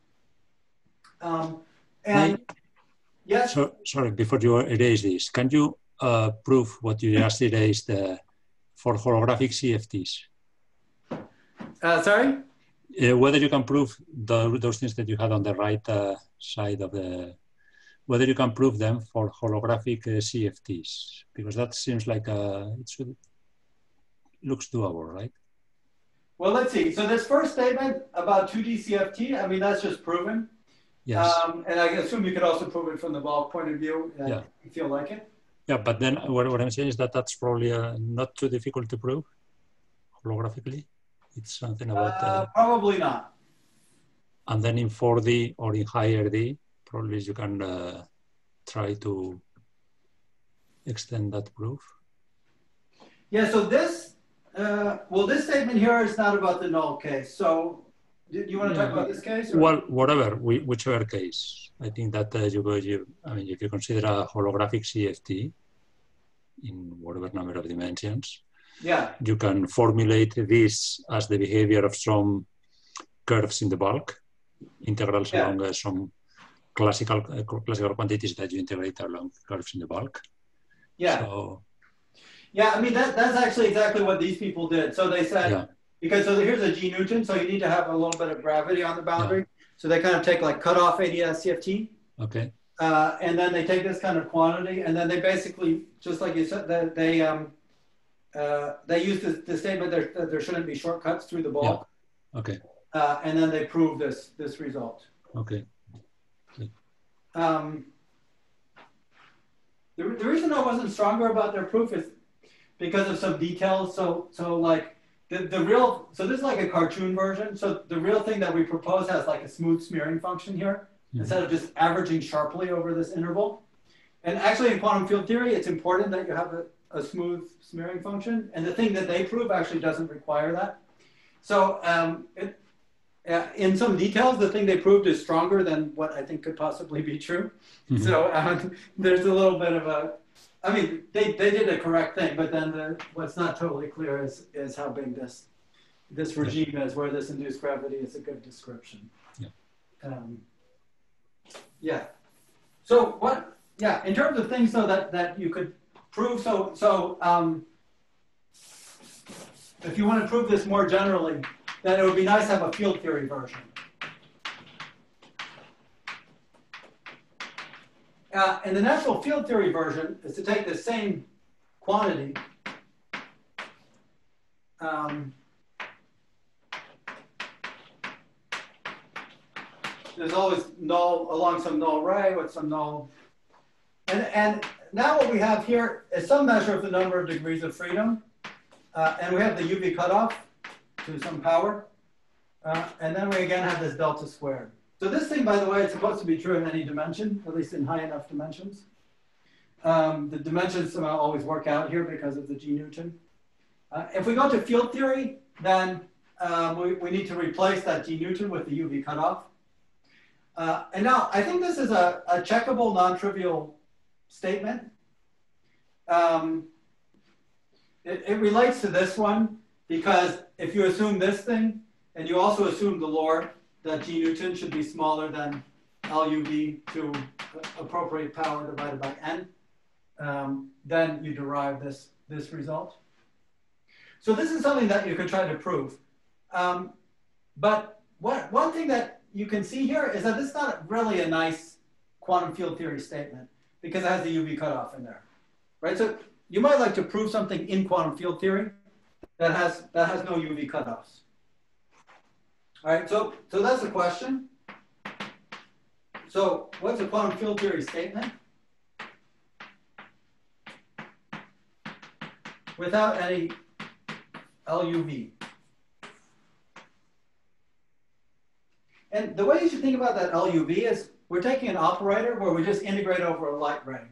Um, and yes. So, sorry, before you erase this, can you uh, prove what you just erased uh, for holographic CFTs? Uh, sorry? Uh, whether you can prove the, those things that you had on the right uh, side of the, whether you can prove them for holographic uh, CFTs, because that seems like it should, looks doable, right? Well, let's see. So this first statement about 2D CFT, I mean, that's just proven. Yes. Um, and I assume you could also prove it from the bulk point of view uh, yeah. you feel like it. Yeah, but then what, what I'm saying is that that's probably uh, not too difficult to prove holographically. It's something about... Uh, uh probably not. And then in 4D or in higher D, probably you can uh, try to extend that proof. Yeah, so this, uh, well, this statement here is not about the null case. So do you want to talk about this case? Or? Well, whatever, whichever case. I think that uh, you, you, I mean, if you consider a holographic CFT in whatever number of dimensions, yeah, you can formulate this as the behavior of some curves in the bulk, integrals yeah. along uh, some classical uh, classical quantities that you integrate along curves in the bulk. Yeah. So, yeah, I mean that that's actually exactly what these people did. So they said. Yeah because so here's a G Newton, so you need to have a little bit of gravity on the boundary. Yeah. So they kind of take like cutoff AdS/CFT. Okay. Uh, and then they take this kind of quantity, and then they basically, just like you said, they they, um, uh, they use the, the statement that there, there shouldn't be shortcuts through the bulk. Yeah. Okay. Uh, and then they prove this this result. Okay. Um, the, the reason I wasn't stronger about their proof is because of some details. So so like the, the real, so this is like a cartoon version. So the real thing that we propose has like a smooth smearing function here mm-hmm. instead of just averaging sharply over this interval. And actually in quantum field theory, it's important that you have a, a smooth smearing function. And the thing that they prove actually doesn't require that. So um, it, uh, in some details, the thing they proved is stronger than what I think could possibly be true. Mm-hmm. So um, there's a little bit of a I mean, they, they did a correct thing, but then the, what's not totally clear is, is how big this this regime is, where this induced gravity is a good description. Yeah. Um, yeah. So what? Yeah. In terms of things though that that you could prove, so so um, if you want to prove this more generally, then it would be nice to have a field theory version. Uh, and the natural field theory version is to take the same quantity um, there's always null along some null ray with some null. And, and now what we have here is some measure of the number of degrees of freedom. Uh, and we have the UV cutoff to some power. Uh, and then we again have this delta squared. So this thing, by the way, it's supposed to be true in any dimension, at least in high enough dimensions. Um, the dimensions somehow always work out here because of the G Newton. Uh, if we go to field theory, then um, we, we need to replace that G Newton with the UV cutoff. Uh, and now I think this is a, a checkable non-trivial statement. Um, it, it relates to this one because if you assume this thing and you also assume the lore that G Newton should be smaller than LUV to appropriate power divided by N, um, then you derive this, this result. So this is something that you could try to prove. Um, but what, one thing that you can see here is that this is not really a nice quantum field theory statement because it has the UV cutoff in there, right? So you might like to prove something in quantum field theory that has, that has no UV cutoffs. All right, so, so that's the question. So what's a quantum field theory statement? Without any LUV. And the way you should think about that LUV is we're taking an operator where we just integrate over a light ray.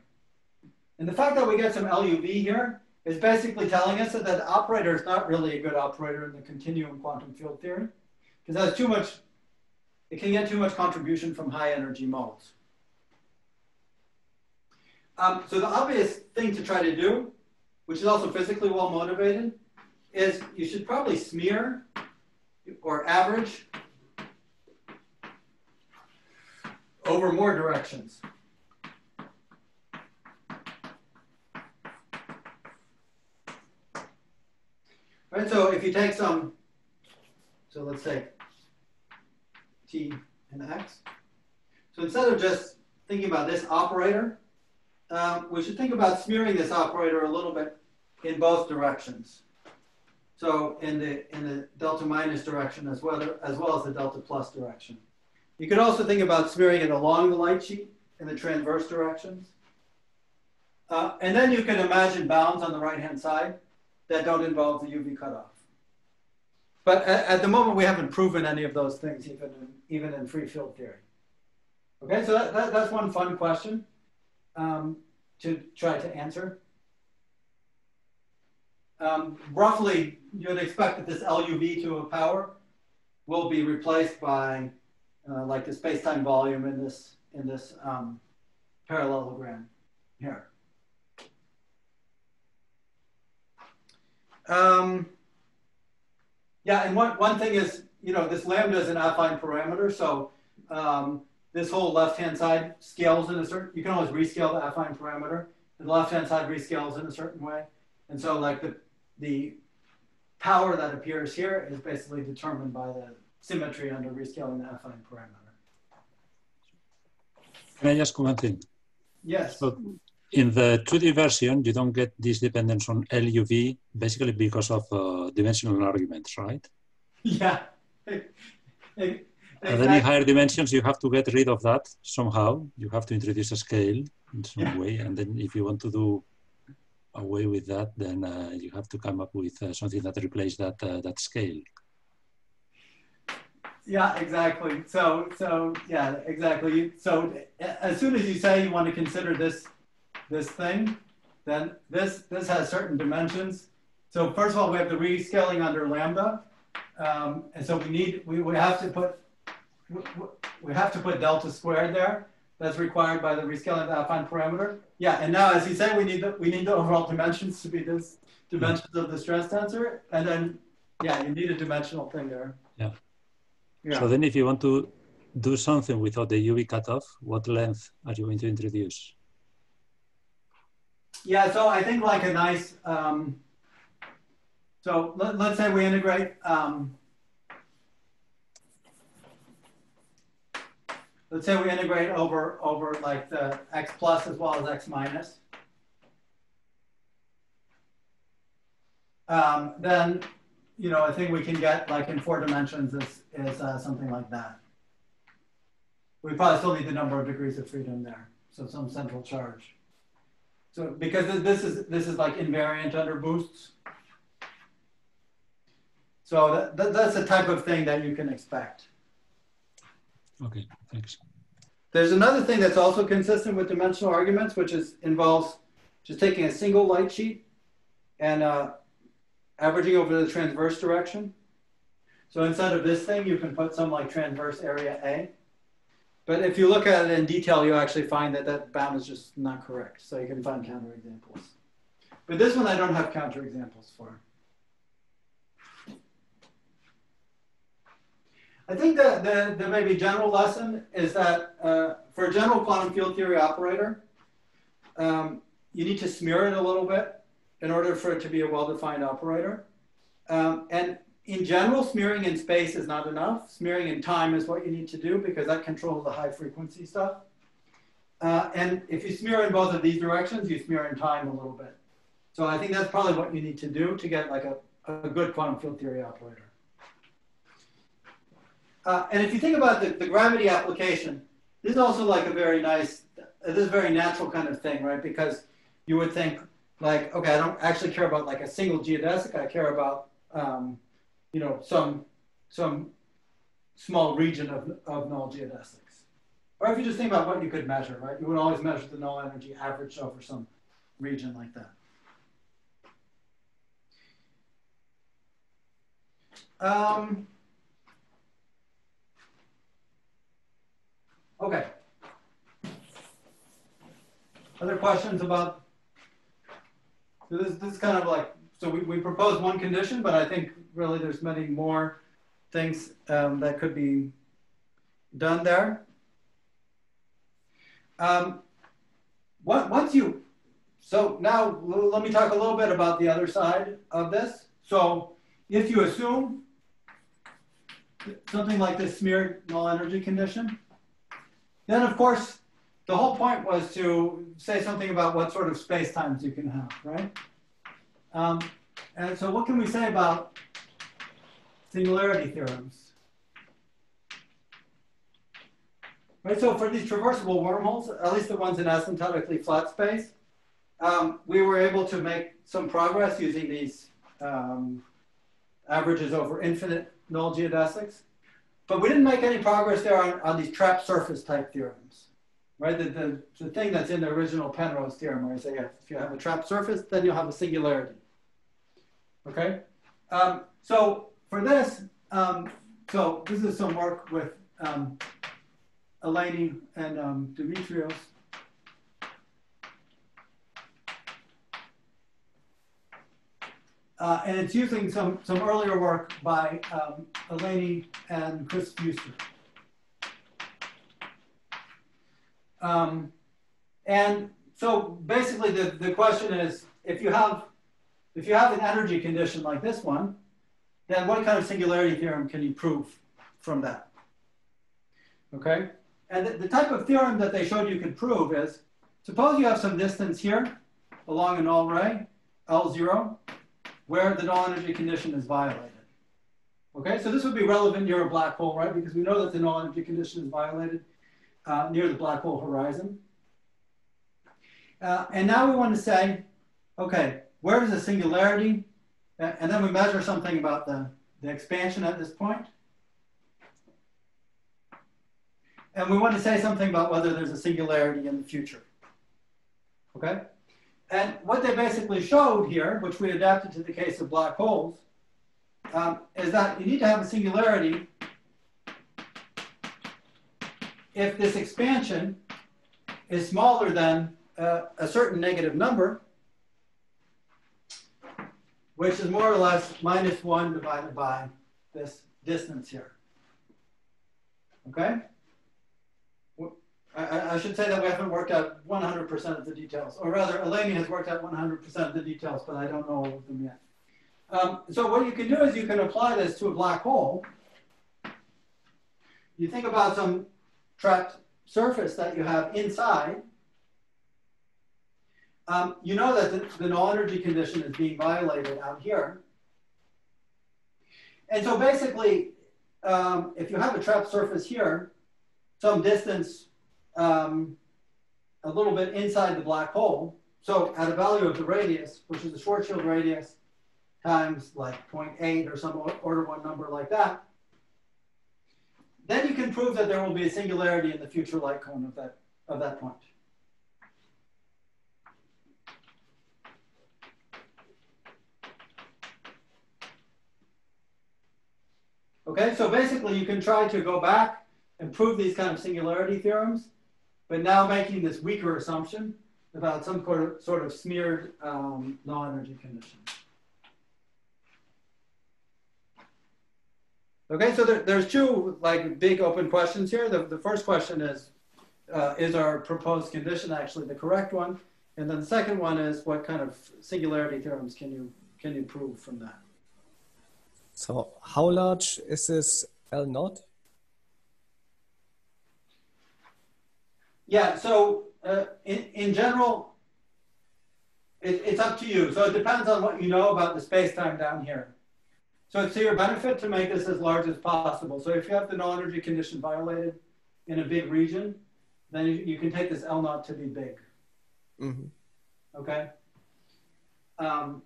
And the fact that we get some LUV here is basically telling us that the operator is not really a good operator in the continuum quantum field theory because that's too much, it can get too much contribution from high energy modes. Um, so the obvious thing to try to do, which is also physically well motivated, is you should probably smear or average over more directions. Right, so if you take some, so let's say t and x. So instead of just thinking about this operator, um, we should think about smearing this operator a little bit in both directions. So in the in the delta minus direction as well as well as the delta plus direction. You could also think about smearing it along the light sheet in the transverse directions. Uh, and then you can imagine bounds on the right-hand side that don't involve the UV cutoff. But at, at, the moment, we haven't proven any of those things, even in, even in free field theory. Okay, so that, that, that's one fun question um, to try to answer. Um, roughly, you'd expect that this LUV to a power will be replaced by uh, like the space-time volume in this in this um, parallelogram here. Um, yeah, and one, one thing is, you know, this lambda is an affine parameter, so um, this whole left-hand side scales in a certain, you can always rescale the affine parameter. The left-hand side rescales in a certain way. And so like the, the power that appears here is basically determined by the symmetry under rescaling the affine parameter. Can I just comment in? Yes. So in the 2D version, you don't get this dependence on LUV basically because of uh, dimensional arguments, right? Yeah. exactly. At any higher dimensions, you have to get rid of that somehow. You have to introduce a scale in some yeah. way. And then if you want to do away with that, then uh, you have to come up with uh, something that replaces that, uh, that scale. Yeah, exactly. So, so yeah, exactly. So as soon as you say you want to consider this, this thing, then this, this has certain dimensions. So first of all, we have the rescaling under lambda. Um, and so we need, we, we have to put, we have to put delta squared there. That's required by the rescaling of the affine parameter. Yeah, and now as you say, we need the, we need the overall dimensions to be this dimensions of the stress tensor. And then, yeah, you need a dimensional thing there. Yeah. Yeah. So then if you want to do something without the UV cutoff, what length are you going to introduce? Yeah, so I think like a nice, um, so let, us say we integrate, um, let's say we integrate over, over like the x plus as well as x minus. Um, then you know, I think we can get like in four dimensions is, is uh, something like that. We probably still need the number of degrees of freedom there. So some central charge. So because this is, this is like invariant under boosts. So that, that, that's the type of thing that you can expect. Okay, thanks. There's another thing that's also consistent with dimensional arguments, which is involves just taking a single light sheet and uh, averaging over the transverse direction. So instead of this thing, you can put some like transverse area A. But if you look at it in detail, you actually find that that bound is just not correct. So you can find counterexamples. But this one I don't have counterexamples for. I think that the, the maybe general lesson is that uh, for a general quantum field theory operator, um, you need to smear it a little bit in order for it to be a well-defined operator. Um, and in general, smearing in space is not enough. Smearing in time is what you need to do because that controls the high frequency stuff. Uh, and if you smear in both of these directions, you smear in time a little bit. So I think that's probably what you need to do to get like a, a good quantum field theory operator. Uh, and if you think about the, the gravity application, this is also like a very nice, this is a very natural kind of thing, right? Because you would think like, okay, I don't actually care about like a single geodesic. I care about, um, you know, some, some small region of, of null geodesics. Or if you just think about what you could measure, right? You would always measure the null energy averaged over some region like that. Um, okay. Other questions about, so this, this is kind of like, so we, we proposed one condition, but I think really there's many more things um, that could be done there. Um, what, once you, so now let me talk a little bit about the other side of this. So if you assume something like this smeared null energy condition, then of course, the whole point was to say something about what sort of space times you can have, right? Um, and so what can we say about singularity theorems? Right, so for these traversable wormholes, at least the ones in asymptotically flat space, um, we were able to make some progress using these um, averages over infinite null geodesics. But we didn't make any progress there on, on these trap surface type theorems, right? The, the, the thing that's in the original Penrose theorem where you say, if you have a trap surface, then you'll have a singularity. Okay? Um, so for this, um, so this is some work with um, Eleni and um, Dimitrios. Uh, and it's using some, some earlier work by um, Eleni and Chris Fewster. Um, and so basically the, the question is, if you have if you have an energy condition like this one, then what kind of singularity theorem can you prove from that? Okay. And the, the type of theorem that they showed you could prove is, suppose you have some distance here along an null ray, L0, where the null energy condition is violated. Okay, so this would be relevant near a black hole, right? Because we know that the null energy condition is violated uh, near the black hole horizon. Uh, and now we want to say, okay, where is the singularity? And then we measure something about the, the expansion at this point. And we want to say something about whether there's a singularity in the future. Okay? And what they basically showed here, which we adapted to the case of black holes, um, is that you need to have a singularity if this expansion is smaller than uh, a certain negative number, which is more or less minus 1 divided by this distance here. Okay? I, should say that we haven't worked out 100% of the details, or rather, Eleni has worked out 100% of the details, but I don't know all of them yet. Um, so what you can do is you can apply this to a black hole. You think about some trapped surface that you have inside. Um, you know that the, the null energy condition is being violated out here. And so basically, um, if you have a trapped surface here, some distance um, a little bit inside the black hole. So at a value of the radius, which is the Schwarzschild radius times like 0.8 or some order one number like that, then you can prove that there will be a singularity in the future light cone of that, of that point. Okay, so basically you can try to go back and prove these kind of singularity theorems but now making this weaker assumption about some sort of smeared um, null energy condition. Okay, so there, there's two like big open questions here. The, the first question is, uh, is our proposed condition actually the correct one? And then the second one is, what kind of singularity theorems can you can you prove from that? So how large is this L naught? Yeah, so uh, in, in general, it, it's up to you. So it depends on what you know about the space-time down here. So it's to your benefit to make this as large as possible. So if you have the null energy condition violated in a big region, then you, you can take this L naught to be big. Mm-hmm. Okay. Um,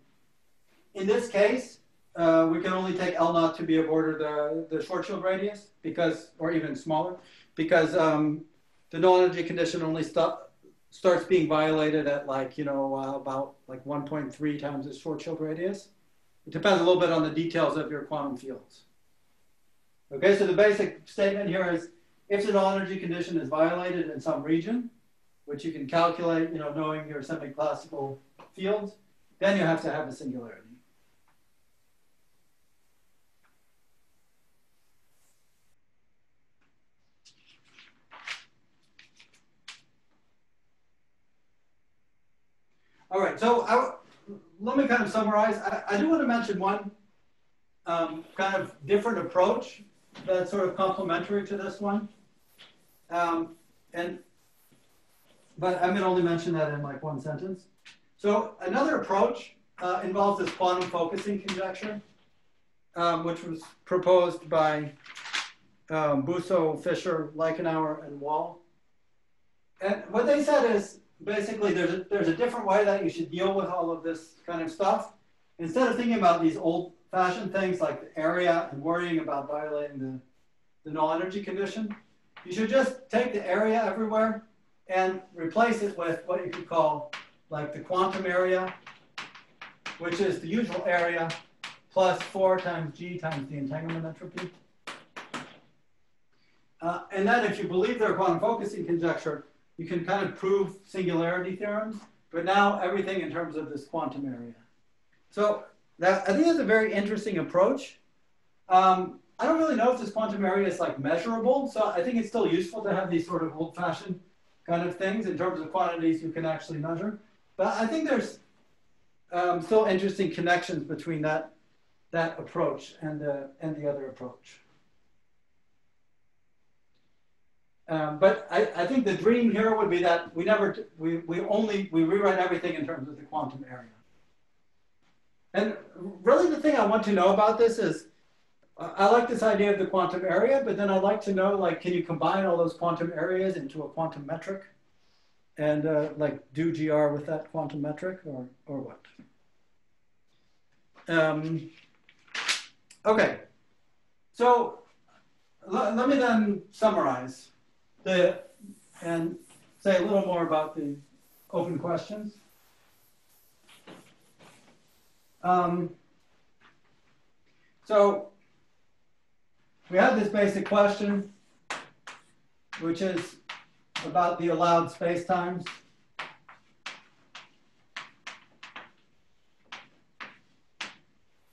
in this case, uh, we can only take L naught to be of order the, the Schwarzschild radius because, or even smaller, because um, the null energy condition only stop, starts being violated at like, you know, uh, about like 1.3 times the Schwarzschild radius. It depends a little bit on the details of your quantum fields. Okay, so the basic statement here is if the null energy condition is violated in some region, which you can calculate, you know, knowing your semi-classical fields, then you have to have a singularity. All right, so I, let me kind of summarize. I, I do want to mention one um, kind of different approach that's sort of complementary to this one. Um, and, but I'm going to only mention that in like one sentence. So another approach uh, involves this quantum focusing conjecture, um, which was proposed by um, Bousso, Fisher, Leichenauer, and Wall. And what they said is basically there's a, there's a different way that you should deal with all of this kind of stuff. Instead of thinking about these old fashioned things like the area and worrying about violating the, the null energy condition, you should just take the area everywhere and replace it with what you could call like the quantum area, which is the usual area plus 4 times g times the entanglement entropy. Uh, and then if you believe their quantum focusing conjecture, you can kind of prove singularity theorems, but now everything in terms of this quantum area. So that, I think that's a very interesting approach. Um, I don't really know if this quantum area is like measurable, so I think it's still useful to have these sort of old-fashioned kind of things in terms of quantities you can actually measure. But I think there's um, still interesting connections between that that approach and the and the other approach. Um, but I, I, think the dream here would be that we never, we, we only, we rewrite everything in terms of the quantum area. And really the thing I want to know about this is, I like this idea of the quantum area, but then I'd like to know, like, can you combine all those quantum areas into a quantum metric? And uh, like do GR with that quantum metric or, or what? Um, okay, so let me then summarize the, and say a little more about the open questions. Um, so we have this basic question, which is about the allowed spacetimes.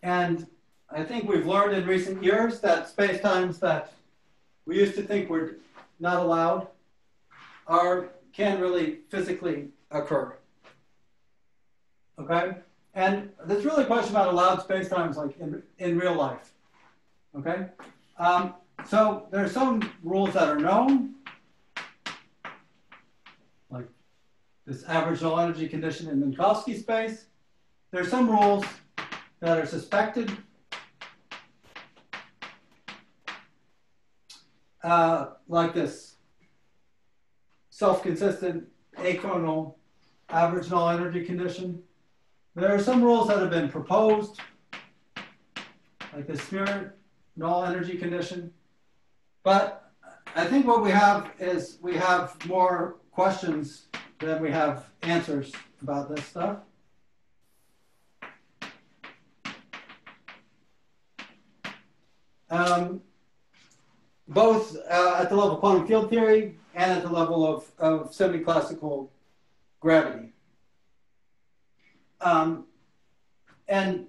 And I think we've learned in recent years that spacetimes that we used to think were not allowed, are can really physically occur. Okay? And there's really a question about allowed spacetimes like in, in real life. Okay? Um, so there are some rules that are known, like this average null energy condition in Minkowski space. There are some rules that are suspected uh, like this self-consistent achronal average null energy condition. There are some rules that have been proposed, like the Smear null energy condition. But I think what we have is we have more questions than we have answers about this stuff. Um, both uh, at the level of quantum field theory and at the level of, of semi-classical gravity. Um, and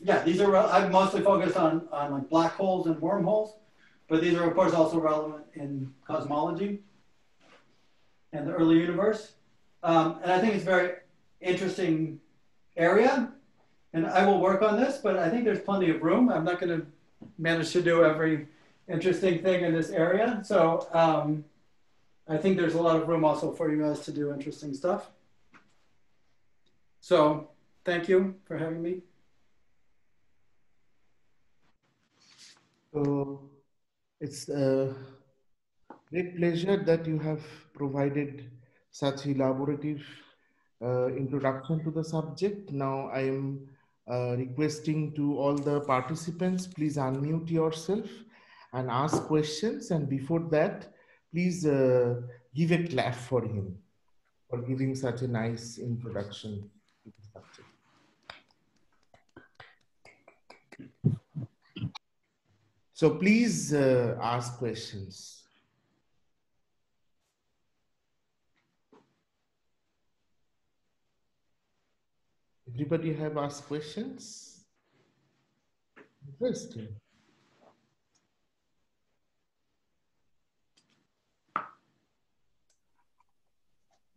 yeah, these are, I'm mostly focused on, on like black holes and wormholes, but these are of course also relevant in cosmology and the early universe. Um, and I think it's a very interesting area and I will work on this, but I think there's plenty of room. I'm not going to manage to do every interesting thing in this area. So um, I think there's a lot of room also for you guys to do interesting stuff. So thank you for having me. So it's a great pleasure that you have provided such elaborative uh, introduction to the subject. Now I am uh, requesting to all the participants, please unmute yourself and ask questions. And before that, please uh, give a clap for him for giving such a nice introduction. So please uh, ask questions. Everybody have asked questions? Interesting.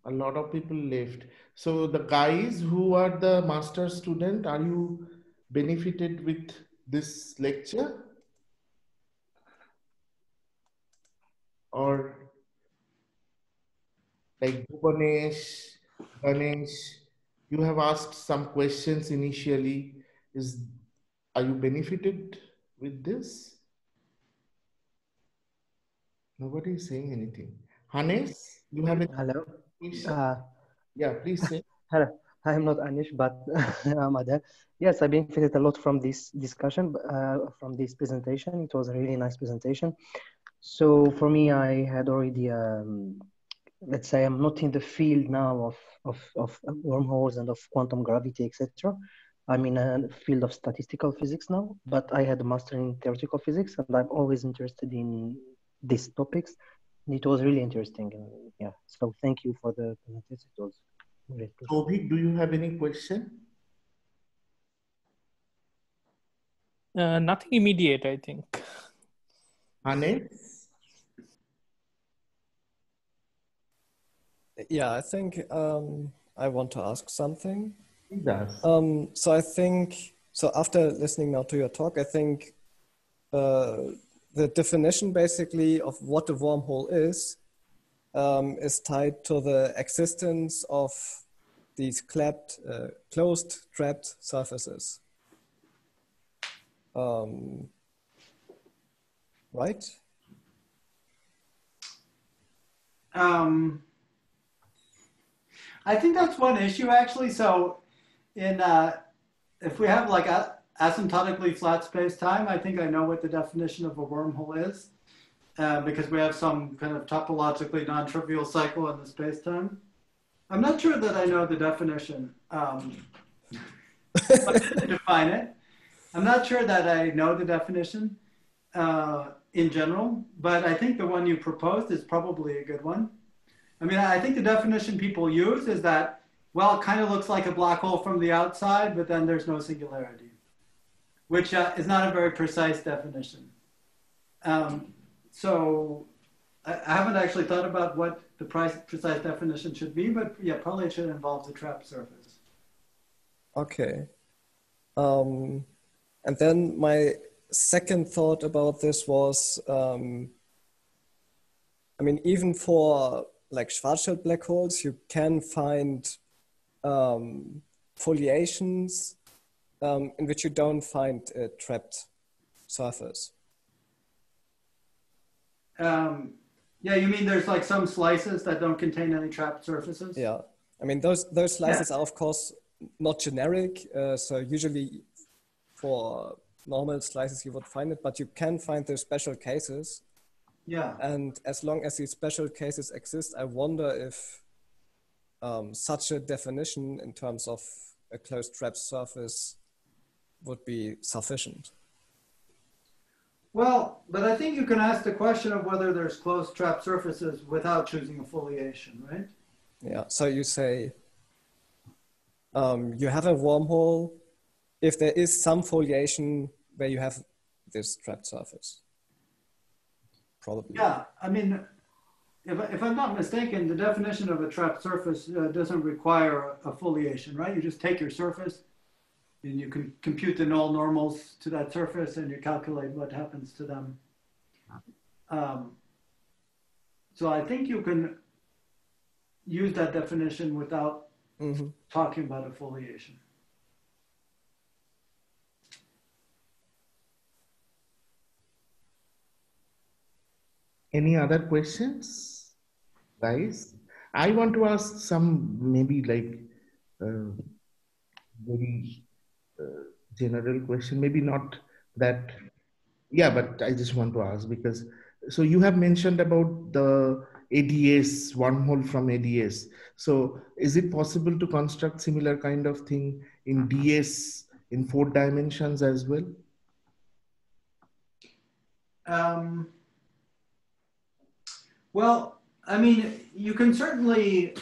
A lot of people left. So the guys who are the master student, are you benefited with this lecture? Or like Bhubanesh, Ganesh, you have asked some questions initially. Is are you benefited with this? Nobody is saying anything. Hannes, you have a Hello. Uh, yeah, please say. Hello. I'm not Anish, but I'm Adel. Yes, I benefited a lot from this discussion, uh, from this presentation. It was a really nice presentation. So for me, I had already um, let's say I'm not in the field now of, of, of wormholes and of quantum gravity, etc. I'm in a field of statistical physics now, but I had a master in theoretical physics and I'm always interested in these topics. And it was really interesting. And yeah, so thank you for the presentation. It was great. Toby, do you have any question? Uh, nothing immediate, I think. Anne? Yeah, I think um, I want to ask something. Yes. Um, so I think so. After listening now to your talk, I think uh, the definition basically of what a wormhole is um, is tied to the existence of these clapped, uh, closed, trapped surfaces. Um, right? Um, I think that's one issue actually. So, in uh, if we have like a asymptotically flat space time, I think I know what the definition of a wormhole is, uh, because we have some kind of topologically non-trivial cycle in the space time. I'm not sure that I know the definition. Um, define it. I'm not sure that I know the definition uh, in general, but I think the one you proposed is probably a good one. I mean, I think the definition people use is that, well, it kind of looks like a black hole from the outside, but then there's no singularity, which uh, is not a very precise definition. Um, so I, I, haven't actually thought about what the price, precise definition should be, but yeah, probably it should involve the trap surface. Okay. Um, and then my second thought about this was, um, I mean, even for like Schwarzschild black holes, you can find um, foliations um, in which you don't find a trapped surface. Um, yeah, you mean there's like some slices that don't contain any trapped surfaces? Yeah, I mean those those slices yeah. are of course not generic. Uh, so usually for normal slices you would find it, but you can find those special cases yeah. And as long as these special cases exist, I wonder if um, such a definition in terms of a closed trap surface would be sufficient. Well, but I think you can ask the question of whether there's closed trap surfaces without choosing a foliation, right? Yeah. So you say um, you have a wormhole if there is some foliation where you have this trapped surface. Probably. Yeah, I mean, if, if I'm not mistaken, the definition of a trapped surface uh, doesn't require a, a foliation, right? You just take your surface and you can compute the null normals to that surface and you calculate what happens to them. Um, so I think you can use that definition without hmm talking about a foliation. Any other questions, guys? I want to ask some maybe like uh, very general question, maybe not that. Yeah, but I just want to ask because so you have mentioned about the ADS one wormhole from ADS. So is it possible to construct similar kind of thing in DS in four dimensions as well? Um, well, I mean, you can certainly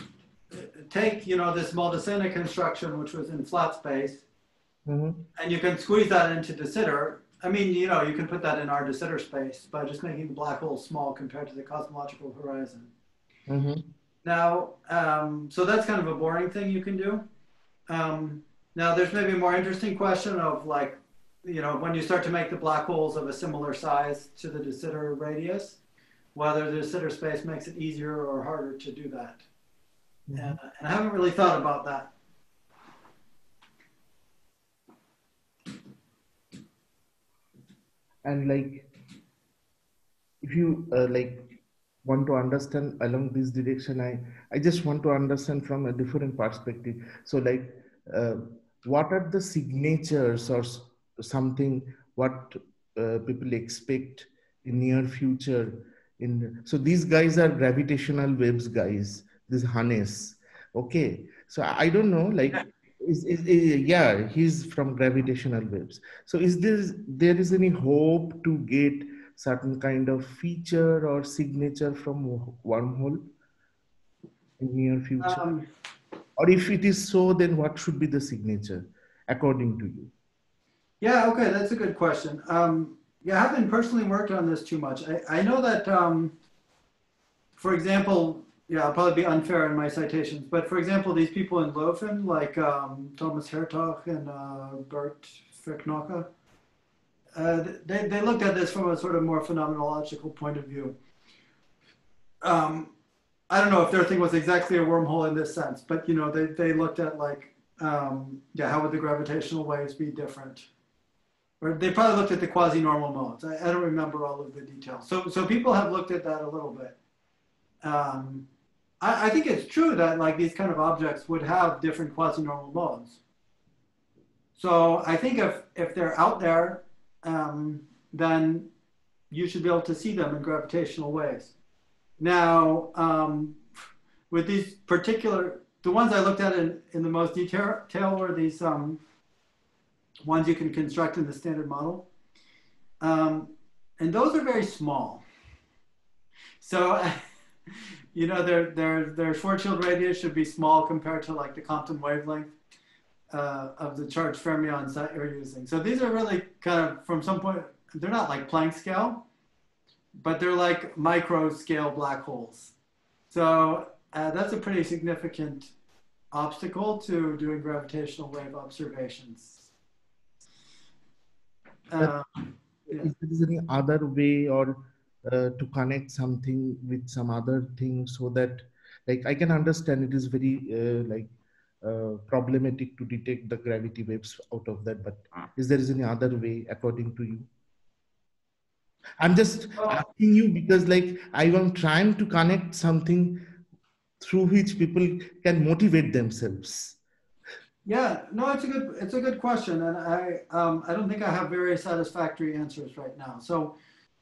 uh, take, you know, this Maldacena construction, which was in flat space, Mhm. and you can squeeze that into de Sitter. I mean, you know, you can put that in our de Sitter space by just making the black hole small compared to the cosmological horizon. Mhm. Now, um, so that's kind of a boring thing you can do. Um, now, there's maybe a more interesting question of like, you know, when you start to make the black holes of a similar size to the de Sitter radius, whether the de Sitter space makes it easier or harder to do that. Mhm. Uh, and I haven't really thought about that. And like if you uh, like want to understand along this direction i i just want to understand from a different perspective. So like uh, what are the signatures or something what uh, people expect in near future in so these guys are gravitational waves guys this Hannes. Okay. So I don't know like is, is, is yeah he's from gravitational waves so is this there is any hope to get certain kind of feature or signature from wormhole in near future? Um, or if it is so, then what should be the signature according to you? Yeah, okay, that's a good question. Um, yeah, I haven't personally worked on this too much. I, I know that, um, for example, yeah, I'll probably be unfair in my citations, but for example, these people in Leuven, like um, Thomas Hertog and uh, Bert Vercnocke, uh, they, they looked at this from a sort of more phenomenological point of view. Um, I don't know if their thing was exactly a wormhole in this sense, but you know, they, they looked at like, um, yeah, how would the gravitational waves be different? Or they probably looked at the quasi-normal modes. I, I don't remember all of the details. So, so people have looked at that a little bit. Um, I, I think it's true that like these kind of objects would have different quasi-normal modes. So I think if, if they're out there, um, then you should be able to see them in gravitational waves. Now, um, with these particular, the ones I looked at in, in the most detail, were these um, ones you can construct in the standard model. Um, and those are very small. So, you know, their, their, their Schwarzschild radius should be small compared to like the Compton wavelength uh, of the charged fermions that you're using. So these are really kind of, from some point, they're not like Planck scale, but they're like micro scale black holes. So uh, that's a pretty significant obstacle to doing gravitational wave observations. Uh, yeah. Is there any other way or uh, to connect something with some other thing so that, like, I can understand it is very uh, like uh, problematic to detect the gravity waves out of that, but is there is any other way according to you? I'm just asking you because, like, I am trying to connect something through which people can motivate themselves. Yeah, no, it's a good it's a good question, and I um, I don't think I have very satisfactory answers right now. So,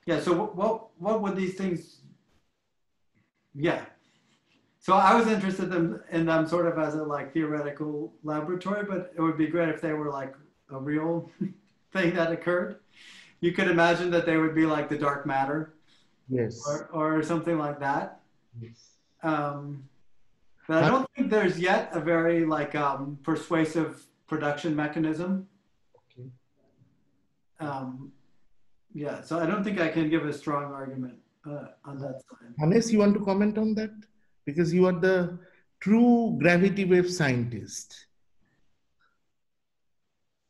yeah, so what what, what would these things? Yeah, so I was interested in, in them sort of as a like theoretical laboratory, but it would be great if they were like a real thing that occurred. You could imagine that they would be like the dark matter, Yes. or or something like that. yes. Um, but I don't think there's yet a very like um, persuasive production mechanism Okay. um, yeah, so I don't think I can give a strong argument uh, on that side. Hannes, you want to comment on that? Because you are the true gravity wave scientist.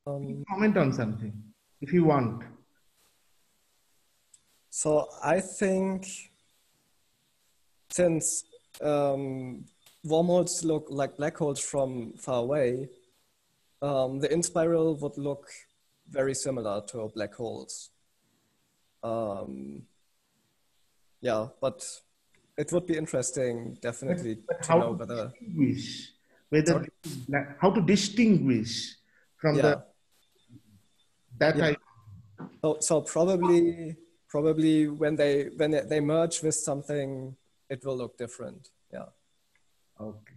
Um, comment on something if you want. So I think since um, wormholes look like black holes from far away, um, the in-spiral would look very similar to black holes. Um, yeah, but it would be interesting, definitely, But to how know whether. distinguish whether Sorry? how to distinguish from Yeah. the that Yeah. I So, so probably, probably when they when they- they merge with something, it will look different. Yeah. okay.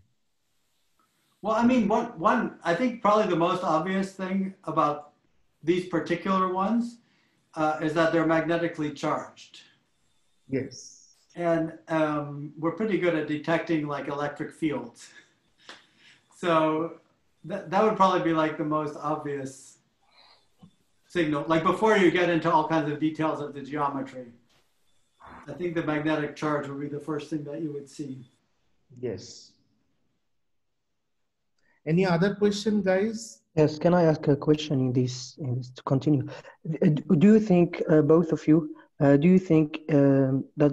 Well, I mean, one, one, I think probably the most obvious thing about these particular ones uh, is that they're magnetically charged. Yes. And um, we're pretty good at detecting like electric fields. So that, that would probably be like the most obvious signal, like before you get into all kinds of details of the geometry. I think the magnetic charge would be the first thing that you would see. Yes. Any other question, guys? Yes, can I ask a question in this, in this to continue? Uh, Do you think, uh, both of you, uh, do you think um, that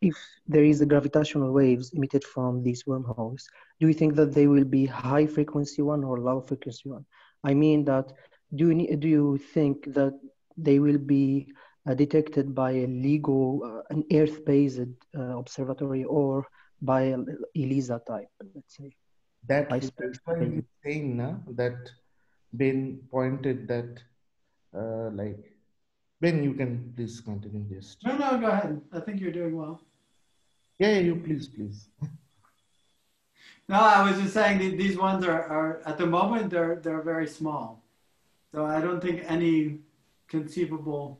if there is a gravitational waves emitted from these wormholes, do you think that they will be high frequency one or low frequency one? I mean that, do you, do you think that they will be uh, detected by a LIGO, uh, an Earth-based uh, observatory or by ELISA type, let's say? That High that's why based. he's saying na, that Ben pointed that uh, like Ben, you can please continue this. No, no, go ahead. I think you're doing well. Yeah, yeah, you please, please. No, I was just saying that these ones are, are at the moment they're they're very small, so I don't think any conceivable.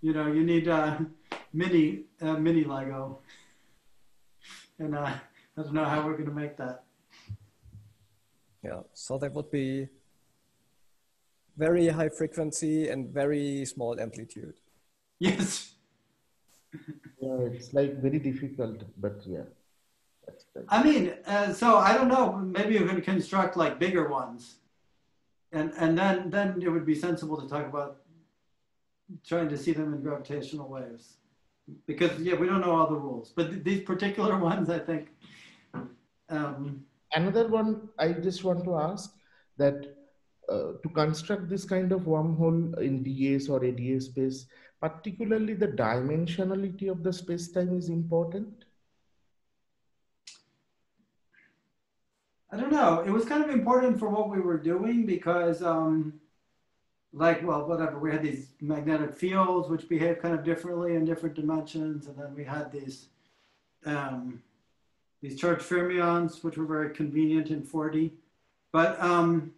You know, you need a mini uh, mini LIGO, and uh, I don't know how we're going to make that. Yeah. So that would be very high frequency and very small amplitude. Yes. Yeah, it's like very difficult, but yeah. I mean, uh, so I don't know. Maybe you could construct like bigger ones, and and then then it would be sensible to talk about trying to see them in gravitational waves, because yeah, we don't know all the rules. But th- these particular ones, I think. Um, Another one I just want to ask that uh, to construct this kind of wormhole in DAs or ADA space, particularly the dimensionality of the space-time is important. I don't know. It was kind of important for what we were doing because, um, like, well, whatever. We had these magnetic fields which behave kind of differently in different dimensions, and then we had these um, these charged fermions, which were very convenient in 4D. But um,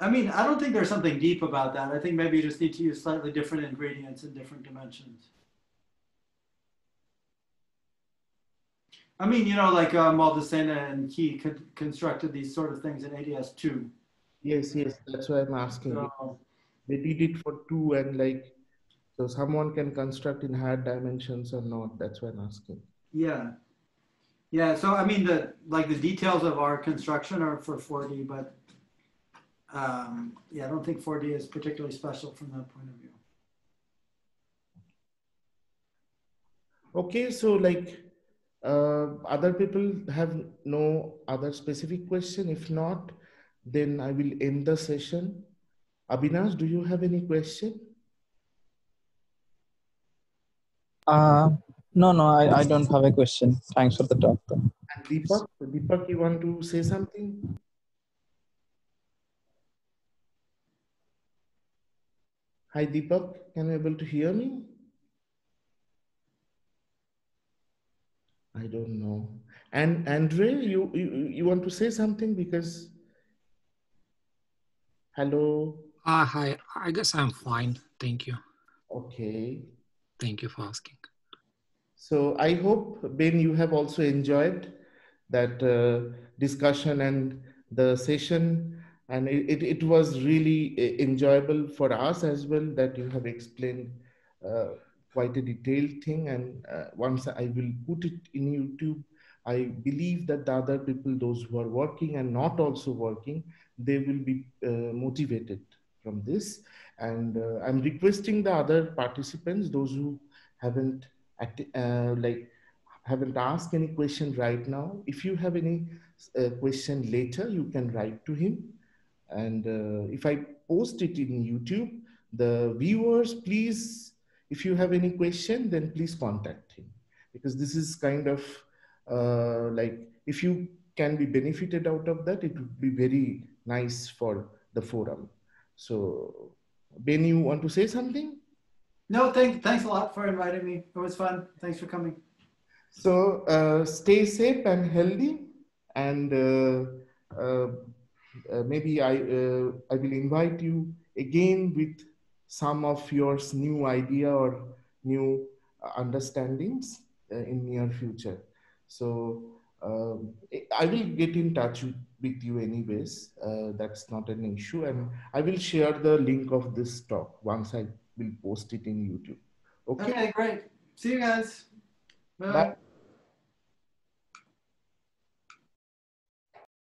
I mean, I don't think there's something deep about that. I think maybe you just need to use slightly different ingredients in different dimensions. I mean, you know, like uh, Maldacena and Qi con- constructed these sort of things in ADS2. Yes, yes, that's why I'm asking. So, They did it for two and like, so someone can construct in higher dimensions or not. That's why I'm asking. yeah. Yeah, so I mean, the like the details of our construction are for 4D, but um, yeah, I don't think 4D is particularly special from that point of view. Okay, so like uh, other people have no other specific question. If not, then I will end the session. Abhinash, do you have any question? Uh, no, no, I, I don't have a question. Thanks for the talk. Though. And Deepak, Deepak, you want to say something? Hi, Deepak. Can you able to hear me? I don't know. And Andre, you, you you want to say something because hello. Ah, hi. I guess I'm fine. Thank you. Okay. Thank you for asking. So I hope, Ben, you have also enjoyed that uh, discussion and the session. and it, it, was really uh, enjoyable for us as well that you have explained uh, quite a detailed thing. And uh, once I will put it in YouTube, I believe that the other people, those who are working and not also working, they will be uh, motivated from this. And uh, I'm requesting the other participants, those who haven't uh, like haven't asked any question right now. If you have any uh, question later, you can write to him. And uh, if I post it in YouTube, the viewers, please, if you have any question, then please contact him because this is kind of uh, like if you can be benefited out of that, it would be very nice for the forum. So, Ben, you want to say something? No, thank, thanks a lot for inviting me. It was fun. Thanks for coming. So, uh, stay safe and healthy. And uh, uh, uh maybe I, uh, I will invite you again with some of your new idea or new understandings uh, in near future. So I will get in touch with, with you anyways. That's not an issue. And I will share the link of this talk once I will post it in YouTube. Okay. Okay, great. See you guys. Bye. Bye.